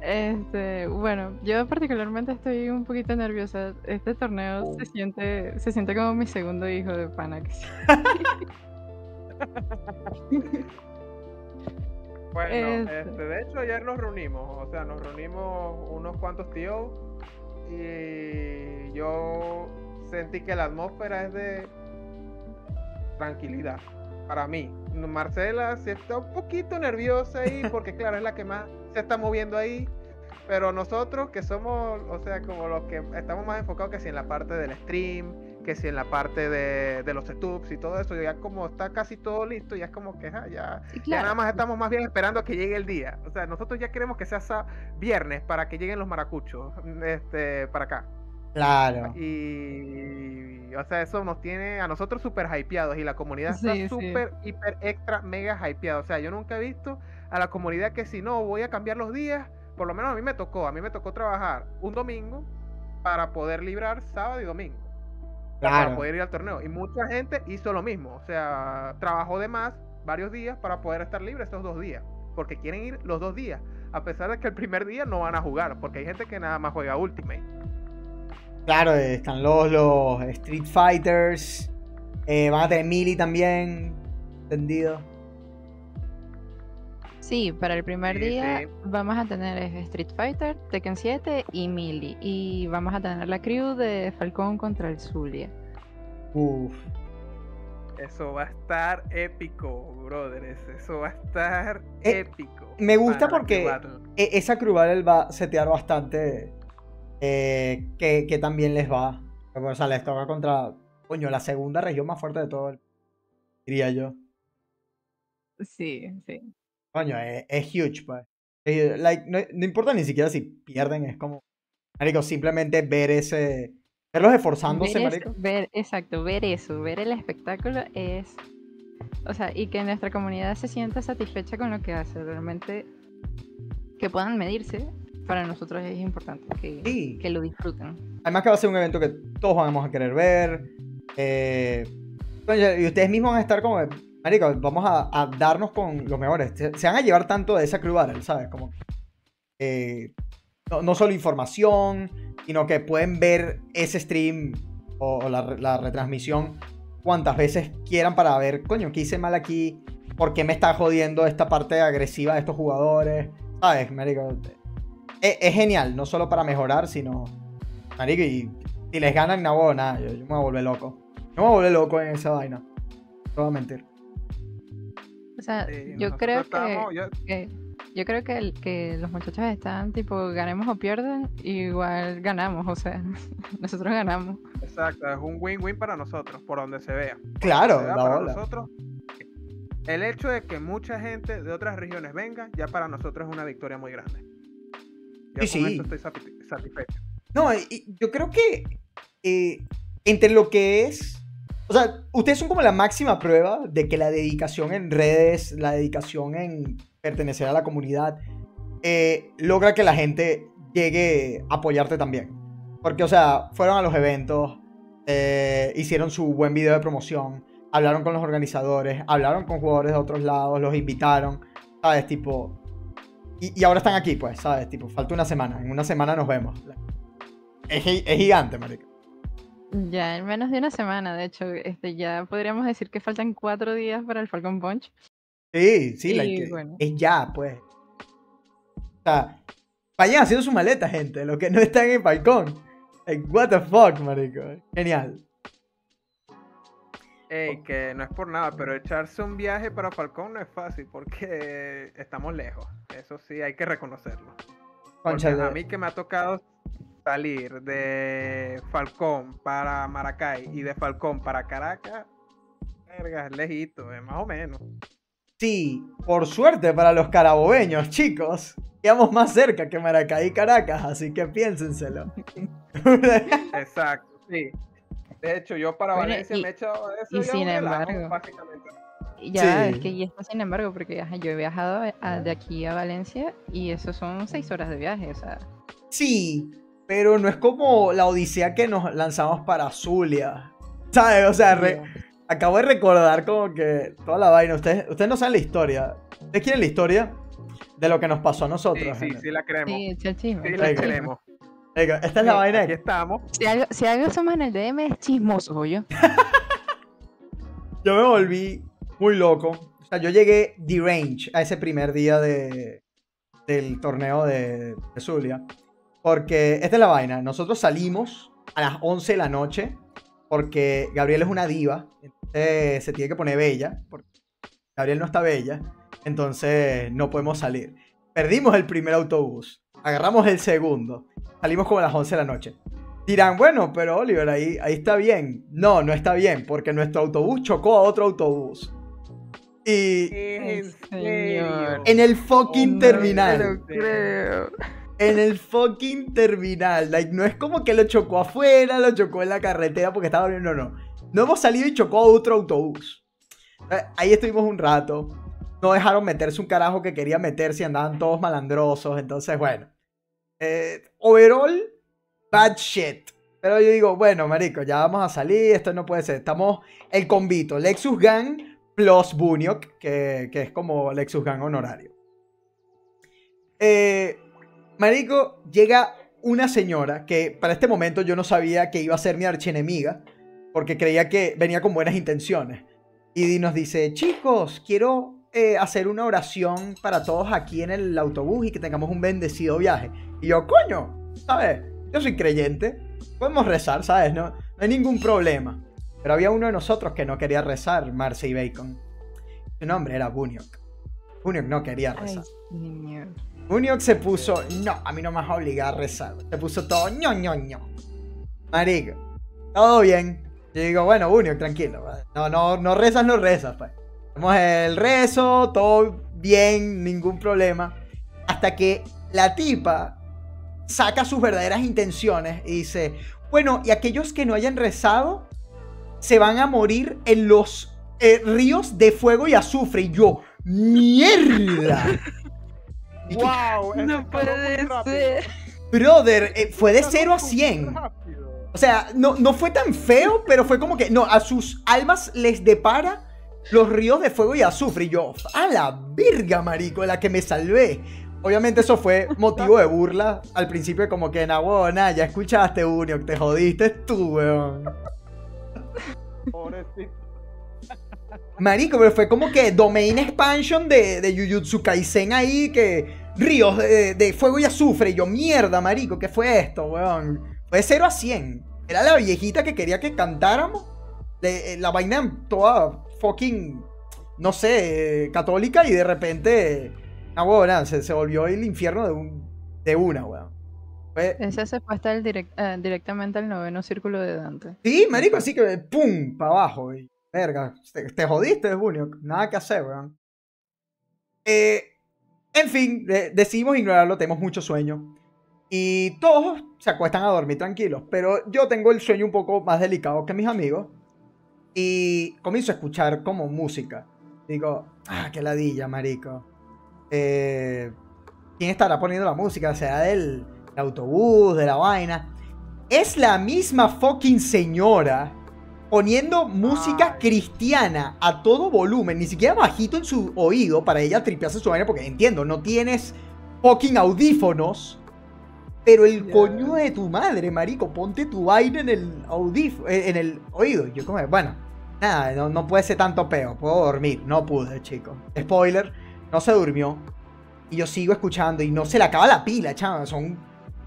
Este, bueno, yo particularmente estoy un poquito nerviosa. Este torneo se siente, se siente como mi segundo hijo de Panax. Bueno, Este. este, de hecho ayer nos reunimos, o sea, nos reunimos unos cuantos tíos y yo sentí que la atmósfera es de tranquilidad para mí. Marcela sí está un poquito nerviosa ahí porque claro, es la que más se está moviendo ahí, pero nosotros que somos, o sea, como los que estamos más enfocados que si en la parte del stream, que si en la parte de, de los setups y todo eso, ya como está casi todo listo, ya es como que ah, ya nada más estamos más bien esperando a que llegue el día. O sea, nosotros ya queremos que sea viernes para que lleguen los maracuchos este, para acá. Claro. Y, o sea, eso nos tiene a nosotros súper hypeados y la comunidad Sí, está súper, hiper, extra, mega hypeada. O sea, yo nunca he visto a la comunidad que si no voy a cambiar los días, por lo menos a mí me tocó, a mí me tocó trabajar un domingo para poder librar sábado y domingo para poder ir al torneo. Y mucha gente hizo lo mismo. O sea, trabajó de más varios días para poder estar libre esos dos días. Porque quieren ir los dos días. A pesar de que el primer día no van a jugar. Porque hay gente que nada más juega Ultimate. Claro, están los, los Street Fighters. eh, van a tener Melee también. Entendido. Sí, para el primer Sí, día sí. vamos a tener eh, Street Fighter, Tekken 7 y Melee. Y vamos a tener la crew de Falcón contra el Zulia. Uf. Eso va a estar épico, brothers. Eso va a estar Eh, épico. me gusta porque-. E- esa crew battle va a setear bastante eh, que, que también les va. O sea, les toca contra, coño, la segunda región más fuerte de todo el... Diría yo. Sí, sí. Coño, es, es huge, pues. Eh, like, no, no importa ni siquiera si pierden, es como... Marico, simplemente ver ese... Verlos esforzándose, ver, marico. eso- ver- exacto, ver eso, ver el espectáculo es, o sea, y que nuestra comunidad se sienta satisfecha con lo que hace, realmente que puedan medirse, para nosotros es importante, que, Sí. que lo disfruten. Además que va a ser un evento que todos vamos a querer ver. eh, coño, y ustedes mismos van a estar como, marico, vamos a, darnos con los mejores. Se, van a llevar tanto de esa crew ¿sabes? Como, eh, no, solo información, sino que pueden ver ese stream o, o la, re- la retransmisión cuantas veces quieran para ver, coño, ¿qué hice mal aquí? ¿Por qué me está jodiendo esta parte agresiva de estos jugadores? ¿Sabes, marico? Es, es genial, no solo para mejorar, sino Marico, y si les ganan, no nada. Yo, yo me voy a volver loco. Yo me voy a volver loco en esa vaina. No voy a mentir. O sea, Sí, yo creo que, estamos- yo- que- yo creo que, el- que los muchachos están tipo ganemos o pierdan, igual ganamos, o sea, nosotros ganamos. Exacto, es un win-win para nosotros, por donde se vea. Claro, Se vea la para bola. nosotros. El hecho de que mucha gente de otras regiones venga, ya para nosotros es una victoria muy grande. Yo Sí, con sí. eso estoy sati- satisfecho. No, y- y yo creo que eh, entre lo que es. O sea, ustedes son como la máxima prueba de que la dedicación en redes, la dedicación en pertenecer a la comunidad, eh, logra que la gente llegue a apoyarte también. Porque, o sea, fueron a los eventos, eh, hicieron su buen video de promoción, hablaron con los organizadores, hablaron con jugadores de otros lados, los invitaron, ¿sabes? Tipo. Y, y ahora están aquí, pues, ¿sabes? Tipo, falta una semana. En una semana nos vemos. Es, es gigante, marico. Ya en menos de una semana, de hecho, este, ya podríamos decir que faltan cuatro días para el Falcon Punch. Sí, sí, Y like, bueno. es ya, pues. O sea, vayan haciendo su maleta, gente, los que no están en Falcón. Like, what the fuck, marico. Genial. Ey, que no es por nada, pero echarse un viaje para Falcón no es fácil porque estamos lejos. Eso sí, hay que reconocerlo. A mí que me ha tocado salir de Falcón para Maracay y de Falcón para Caracas, verga, es lejito, es más o menos. Sí, por suerte para los carabobeños, chicos. Quedamos más cerca que Maracay y Caracas, así que piénsenselo. Exacto, sí. De hecho, yo para Bueno, Valencia y- me he echado eso y sin embargo. básicamente. Ya, Sí. es que ya está sin embargo, porque ajá, yo he viajado a- a- de aquí a Valencia y eso son seis horas de viaje, o sea, Sí, pero no es como la odisea que nos lanzamos para Zulia. ¿Sabes? O sea, re- acabo de recordar como que toda la vaina. Ustedes, ustedes no saben la historia. ¿Ustedes quieren la historia de lo que nos pasó a Sí, nosotros? sí, gente? sí la queremos. sí. Sí la. Venga, esta es la Sí, vaina. Aquí estamos. Si algo, si algo somos en el DM es chismoso, yo. Yo me volví muy loco. O sea, yo llegué range a ese primer día de, del torneo de, de Zulia. Porque esta es la vaina. Nosotros salimos a las 11 de la noche. Porque Gabriel es una diva. Entonces se tiene que poner bella. Porque Gabriel no está bella. Entonces no podemos salir. Perdimos el primer autobús. Agarramos el segundo. Salimos como a las 11 de la noche. Dirán, bueno, pero Oliver, ahí, ahí está bien. No, no está bien, porque nuestro autobús chocó a otro autobús. Y En señor. serio. en el fucking Oh, terminal. no creo. En el fucking terminal. Like, no es como que lo chocó afuera, lo chocó en la carretera porque estaba bien. No, no. No hemos salido y chocó a otro autobús. Eh, Ahí estuvimos un rato. No dejaron meterse un carajo que quería meterse y andaban todos malandrosos. Entonces, bueno. Eh, overall, bad shit. Pero yo digo, bueno, marico, ya vamos a salir. Esto no puede ser. Estamos el convito. Lexus Gang plus Bunyok, que, que es como Lexus Gang honorario. Eh, marico, llega una señora que para este momento yo no sabía que iba a ser mi archienemiga. Porque creía que venía con buenas intenciones. Y nos dice, chicos, quiero eh, hacer una oración para todos aquí en el autobús y que tengamos un bendecido viaje. Y yo, coño, ¿sabes? Yo soy creyente. Podemos rezar, ¿sabes? No, no hay ningún problema. Pero había uno de nosotros que no quería rezar, Marcy Bacon. Su nombre era Bunyok. Bunyok no quería Ay, rezar. señor. Bunyok se puso, no, a mí no me vas a obligar a rezar. Se puso todo ño, ño, ño. Marico, todo bien. Yo digo, bueno, Bunyok, tranquilo. No, no, no rezas, no rezas, pues. Hacemos el rezo, todo bien, ningún problema. Hasta que la tipa saca sus verdaderas intenciones y dice, bueno, y aquellos que no hayan rezado se van a morir en los eh, ríos de fuego y azufre. Y yo, mierda. ¡Wow! eso No puede ser. Brother, eh, fue de escaló 0 a muy 100. rápido. O sea, no, no fue tan feo, pero fue como que, no, a sus almas les depara los ríos de fuego y azufre. Y yo, a la virga, marico, la que me salvé. Obviamente eso fue motivo de burla al principio, como que, na, nah, ya escuchaste, Unio, te jodiste tú, weón. Pobrecito. Marico, pero fue como que domain expansion de, de Jujutsu Kaisen ahí, que ríos de, de fuego y azufre. Y yo, mierda, marico, ¿qué fue esto, weón? Fue 0 a 100. Era la viejita que quería que cantáramos. De- eh, la vaina toda fucking, no sé, eh, católica y de repente, ah, weón, se, se volvió el infierno de, un, de una, weón. Fue- Ese se fue hasta el direct- eh, directamente al noveno círculo de Dante. Sí, marico, así que pum, para abajo. Y, verga, te, te jodiste, Bunio. Nada que hacer, weón. Eh, en fin, de- decidimos ignorarlo, tenemos mucho sueño. Y todos se acuestan a dormir tranquilos. Pero yo tengo el sueño un poco más delicado que mis amigos. Y comienzo a escuchar como música. Digo, ah, qué ladilla, marico. Eh, ¿Quién estará poniendo la música? ¿Será del, del autobús, de la vaina? Es la misma fucking señora poniendo música Ay. cristiana a todo volumen, ni siquiera bajito en su oído para ella tripearse su vaina, porque entiendo, no tienes fucking audífonos. Pero el coño de tu madre, marico, ponte tu vaina en el audífono, en el oído. Yo como, bueno, nada, no, no puede ser tanto peo, puedo dormir. No pude, chico. Spoiler, no se durmió. Y yo sigo escuchando y no se le acaba la pila, chaval. Son,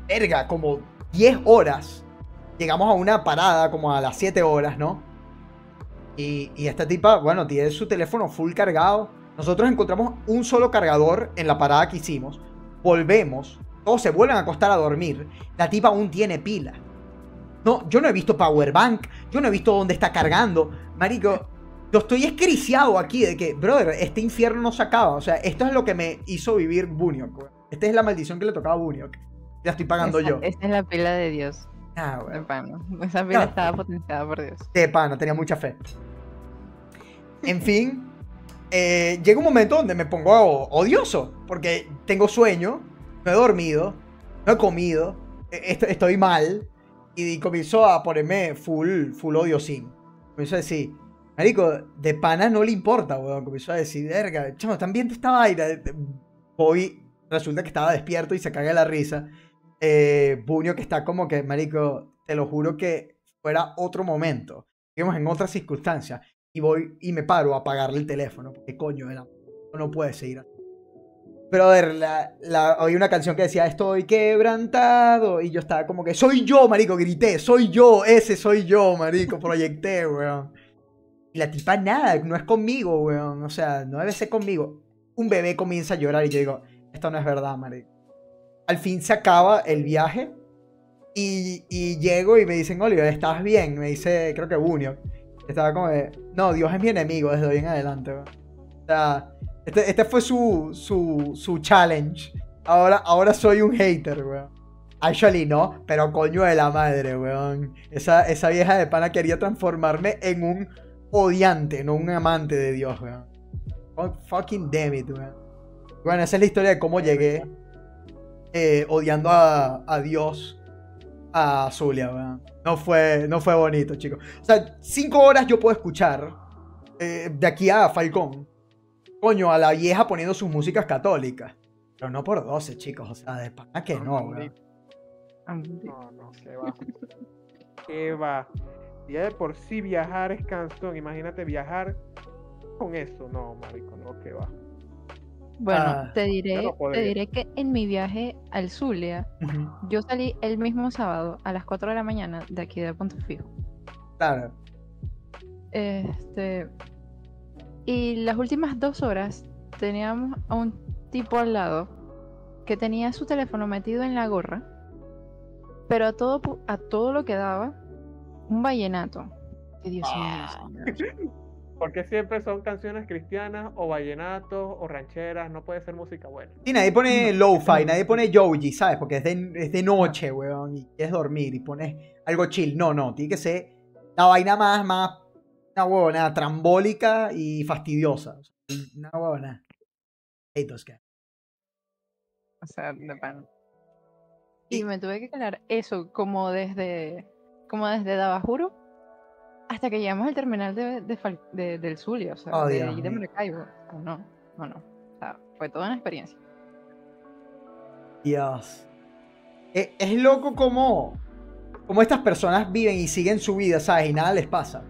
verga, como 10 horas. Llegamos a una parada como a las 7 horas, ¿no? Y, esta tipa, bueno, tiene su teléfono full cargado. Nosotros encontramos un solo cargador en la parada que hicimos. Volvemos, todos se vuelven a acostar a dormir. La tipa aún tiene pila. No, yo no he visto powerbank, yo no he visto dónde está cargando. Marico, yo estoy escriciado aquí de que, brother, este infierno no se acaba. O sea, esto es lo que me hizo vivir Bunyok. weón. Esta es la maldición que le tocaba a Bunyok. La estoy pagando yo. Esa es la pila de Dios. Ah, de weón. pana. Esa pila No. estaba potenciada por Dios. De pana, tenía mucha fe. En fin, eh, llega un momento donde me pongo odioso, porque tengo sueño, no he dormido, no he comido, e- est- estoy mal, y comienzo a ponerme full, full odiosín. Comienzo a decir, marico, de pana no le importa, weón. Comienzo a decir, verga, chamo, están viendo esta vaina. Voy, resulta que estaba despierto y se caga de la risa. Eh, Buño que está como que, marico, te lo juro que fuera otro momento, digamos en otras circunstancias, y voy y me paro a apagarle el teléfono, porque coño, era, no puede seguir así. Ver, la, la- oí una canción que decía, estoy quebrantado, y yo estaba como que, soy yo, marico, grité, soy yo, ese soy yo, marico, proyecté, weón. Y la tipa nada, no es conmigo, weón, o sea, no debe ser conmigo. Un bebé comienza a llorar y yo digo, esto no es verdad, marico. Al fin se acaba el viaje y, llego y me dicen, Oliver, ¿estás bien? Me dice, creo que Bunio. Estaba como no, Dios es mi enemigo desde hoy en adelante, weón. O sea, este, este fue su, su, su challenge. Ahora, ahora soy un hater, weón. Actually no, pero coño de la madre, weón. Esa, esa vieja de pana quería transformarme en un odiante, no un amante de Dios, weón. Fuck- Fucking damn it, weón. Bueno, esa es la historia de cómo llegué eh, odiando a, a Dios a Zulia. No fue, no fue bonito, chicos. O sea, cinco horas yo puedo escuchar eh, de aquí a Falcón. Coño, a la vieja poniendo sus músicas católicas. Pero no por 12, chicos. O sea, de pana que no. No, no, que va. Que va. Ya de por sí viajar es cansón. Imagínate viajar con eso. No, marico, no, que va. Bueno, Ah, te diré, no te diré que en mi viaje al Zulia, yo salí el mismo sábado a las 4 de la mañana de aquí de Punto Fijo. Claro. Este. Y las últimas dos horas teníamos a un tipo al lado que tenía su teléfono metido en la gorra, pero a todo, a todo lo que daba, un vallenato. Que Dios Ah. mío, señor. Porque siempre son canciones cristianas o vallenatos o rancheras, no puede ser música buena. Sí, nadie pone lo-fi, nadie pone Joji, ¿sabes? Porque es de, es de noche, weón, y quieres dormir y pones algo chill. No, no, tiene que ser la vaina más, más, una huevona trambólica y fastidiosa. O sea, Una huevona. Hate those guys. O sea, de pan. Y me tuve que calar eso como desde, como desde Dabajuro hasta que llegamos al terminal de, de de- del Zulia, o sea, Oh, de, ahí de. Maracaibo. O no, no, no. O sea, fue toda una experiencia. Dios. E- Es, loco como, como estas personas viven y siguen su vida, ¿sabes? Y nada les pasa.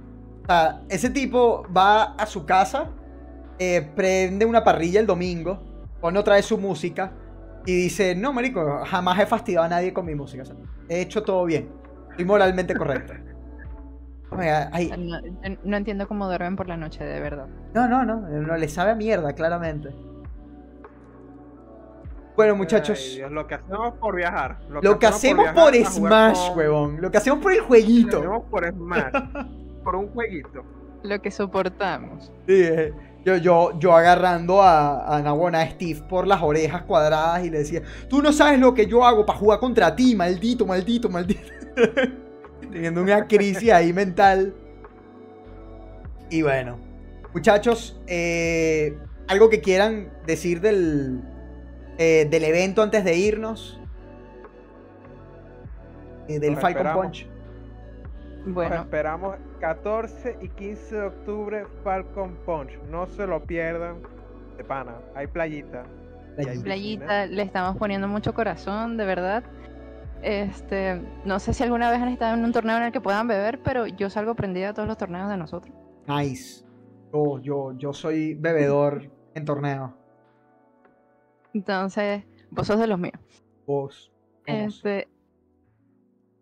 O sea, ese tipo va a su casa, eh, prende una parrilla el domingo, pone otra vez su música y dice, no, marico, jamás he fastidiado a nadie con mi música. o sea, he hecho todo bien. Soy moralmente correcto. Ay, No, entiendo cómo duermen por la noche, de verdad. no, no, no, no le sabe a mierda, claramente. Bueno, muchachos. Ay, Dios, lo que hacemos por viajar. Lo que hacemos por viajar Smash, con- huevón. Lo que hacemos por el Lo que jueguito. hacemos por Smash. por un jueguito. Lo que soportamos. Sí, eh, yo, yo, yo agarrando a, a Nabona, a Steve por las orejas cuadradas y le decía, tú no sabes lo que yo hago para jugar contra ti, maldito, maldito, maldito. Teniendo una crisis ahí mental. Y bueno, muchachos, eh, algo que quieran decir del, eh, del evento antes de irnos. Eh, del Nos Falcon esperamos. Punch. Nos Bueno, esperamos 14 y 15 de octubre Falcon Punch. No se lo pierdan. De pana. Hay playita. y hay playita, le estamos poniendo mucho corazón, de verdad. Este, no sé si alguna vez han estado en un torneo en el que puedan beber, pero yo salgo prendida a todos los torneos de nosotros. Nice. Yo, yo, yo soy bebedor en torneo. Entonces, vos sos de los míos. Vos. Este,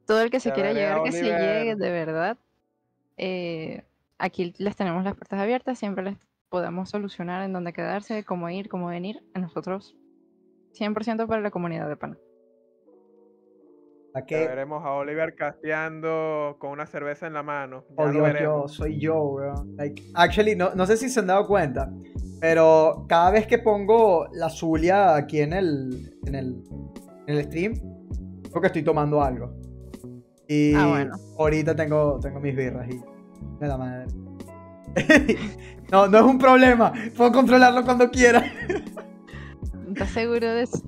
todo el que se Ya quiera llegar, que se llegue, de verdad. Eh, aquí les tenemos las puertas abiertas, siempre les podemos solucionar en dónde quedarse, cómo ir, cómo venir. A nosotros, 100% para la comunidad de pana. ¿A Ya qué? veremos a Oliver casteando con una cerveza en la mano. Ya Oh, lo Dios, yo, soy yo, weón. Like, actually, no, no sé si se han dado cuenta, pero cada vez que pongo la Zulia aquí en el, en el, en el stream, creo que estoy tomando algo. Y Ah, bueno. ahorita tengo, tengo mis birras y me da madre. no, no es un problema. Puedo controlarlo cuando quiera. ¿Estás seguro de eso?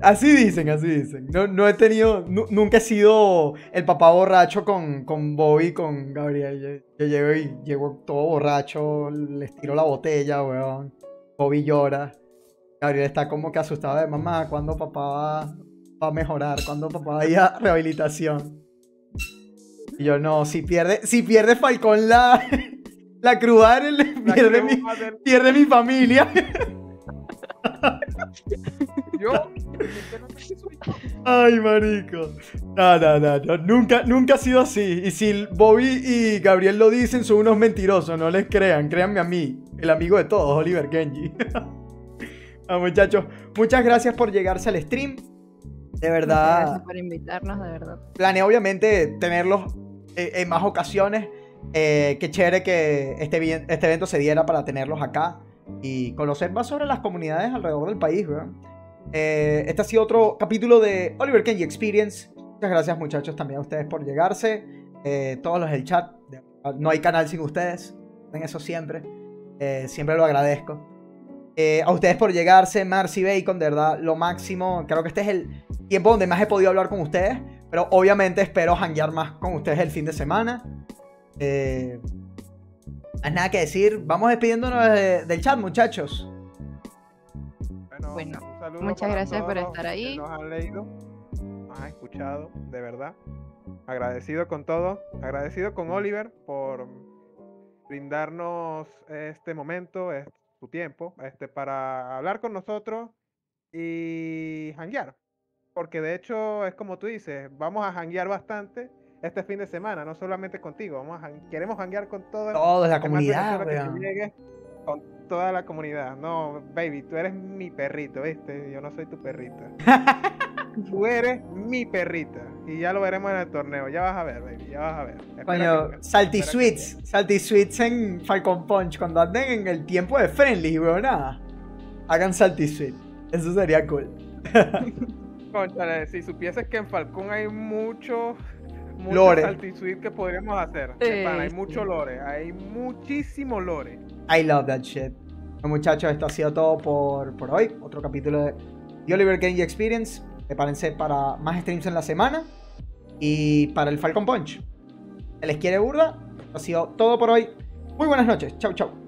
Así dicen, así dicen. No, no he tenido, nu- nunca he sido el papá borracho con, con Bobby, con Gabriel. Yo, yo llego y llego todo borracho, les tiro la botella, weón. Bobby llora. Gabriel está como que asustado de mamá, ¿cuándo papá va, va a mejorar? ¿Cuándo papá va a ir a rehabilitación? Y yo, no, si pierde, si pierde Falcón la, la cruda, él La pierde, mi, pierde mi familia. Yo, definitivamente soy yo. Ay, marico. No, no, no, no, Nunca, nunca ha sido así. Y si Bobby y Gabriel lo dicen, son unos mentirosos. No les crean. Créanme a mí, el amigo de todos, Oliver Genji. Ah, muchachos, muchas gracias por llegarse al stream. De verdad, gracias por invitarnos, de verdad. planeo obviamente tenerlos eh, en más ocasiones. Eh, qué chévere que este, bien- este evento se diera para tenerlos acá y conocer más sobre las comunidades alrededor del país, weón. Eh, este ha sido otro capítulo de Oliver Kenji Experience. Muchas gracias, muchachos, también a ustedes por llegarse. Eh, todos los del chat. No hay canal sin ustedes. En eso siempre. Eh, siempre lo agradezco. Eh, a ustedes por llegarse, Marcy Bacon, de verdad, lo máximo. Creo que este es el tiempo donde más he podido hablar con ustedes. Pero obviamente espero hanguear más con ustedes el fin de semana. Eh, nada que decir. Vamos despidiéndonos de- del chat, muchachos. Bueno, Bueno, un saludo muchas gracias por estar ahí. Nos han leído, nos han escuchado, de verdad. Agradecido con todo. Agradecido con Oliver por brindarnos este momento, es- su tiempo, este, para hablar con nosotros y hanguear. Porque de hecho es como tú dices, vamos a hanguear bastante este fin de semana, no solamente contigo. Vamos a, queremos hanguear con toda Toda la comunidad, que llegue, con toda la comunidad. No, baby, tú eres mi perrito, ¿viste? Yo no soy tu perrita. tú eres mi perrita. Y ya lo veremos en el torneo. Ya vas a ver, baby, ya vas a ver. Espera Coño, que- Salty que- Sweets. Salty Sweets en Falcon Punch. Cuando anden en el tiempo de Friendly, weón. nada. Hagan Salty Sweet. Eso sería cool. Cónchale, si supieses que en Falcón hay mucho, mucho Lore. saltisuit que podríamos hacer. Hay sí. mucho lore, hay muchísimo lore. I love that shit. Bueno, muchachos, esto ha sido todo por, por hoy. Otro capítulo de The Oliver Game Experience. Prepárense para más streams en la semana. Y para el Falcon Punch. Se les quiere burda. Esto ha sido todo por hoy. Muy buenas noches. Chau, chau.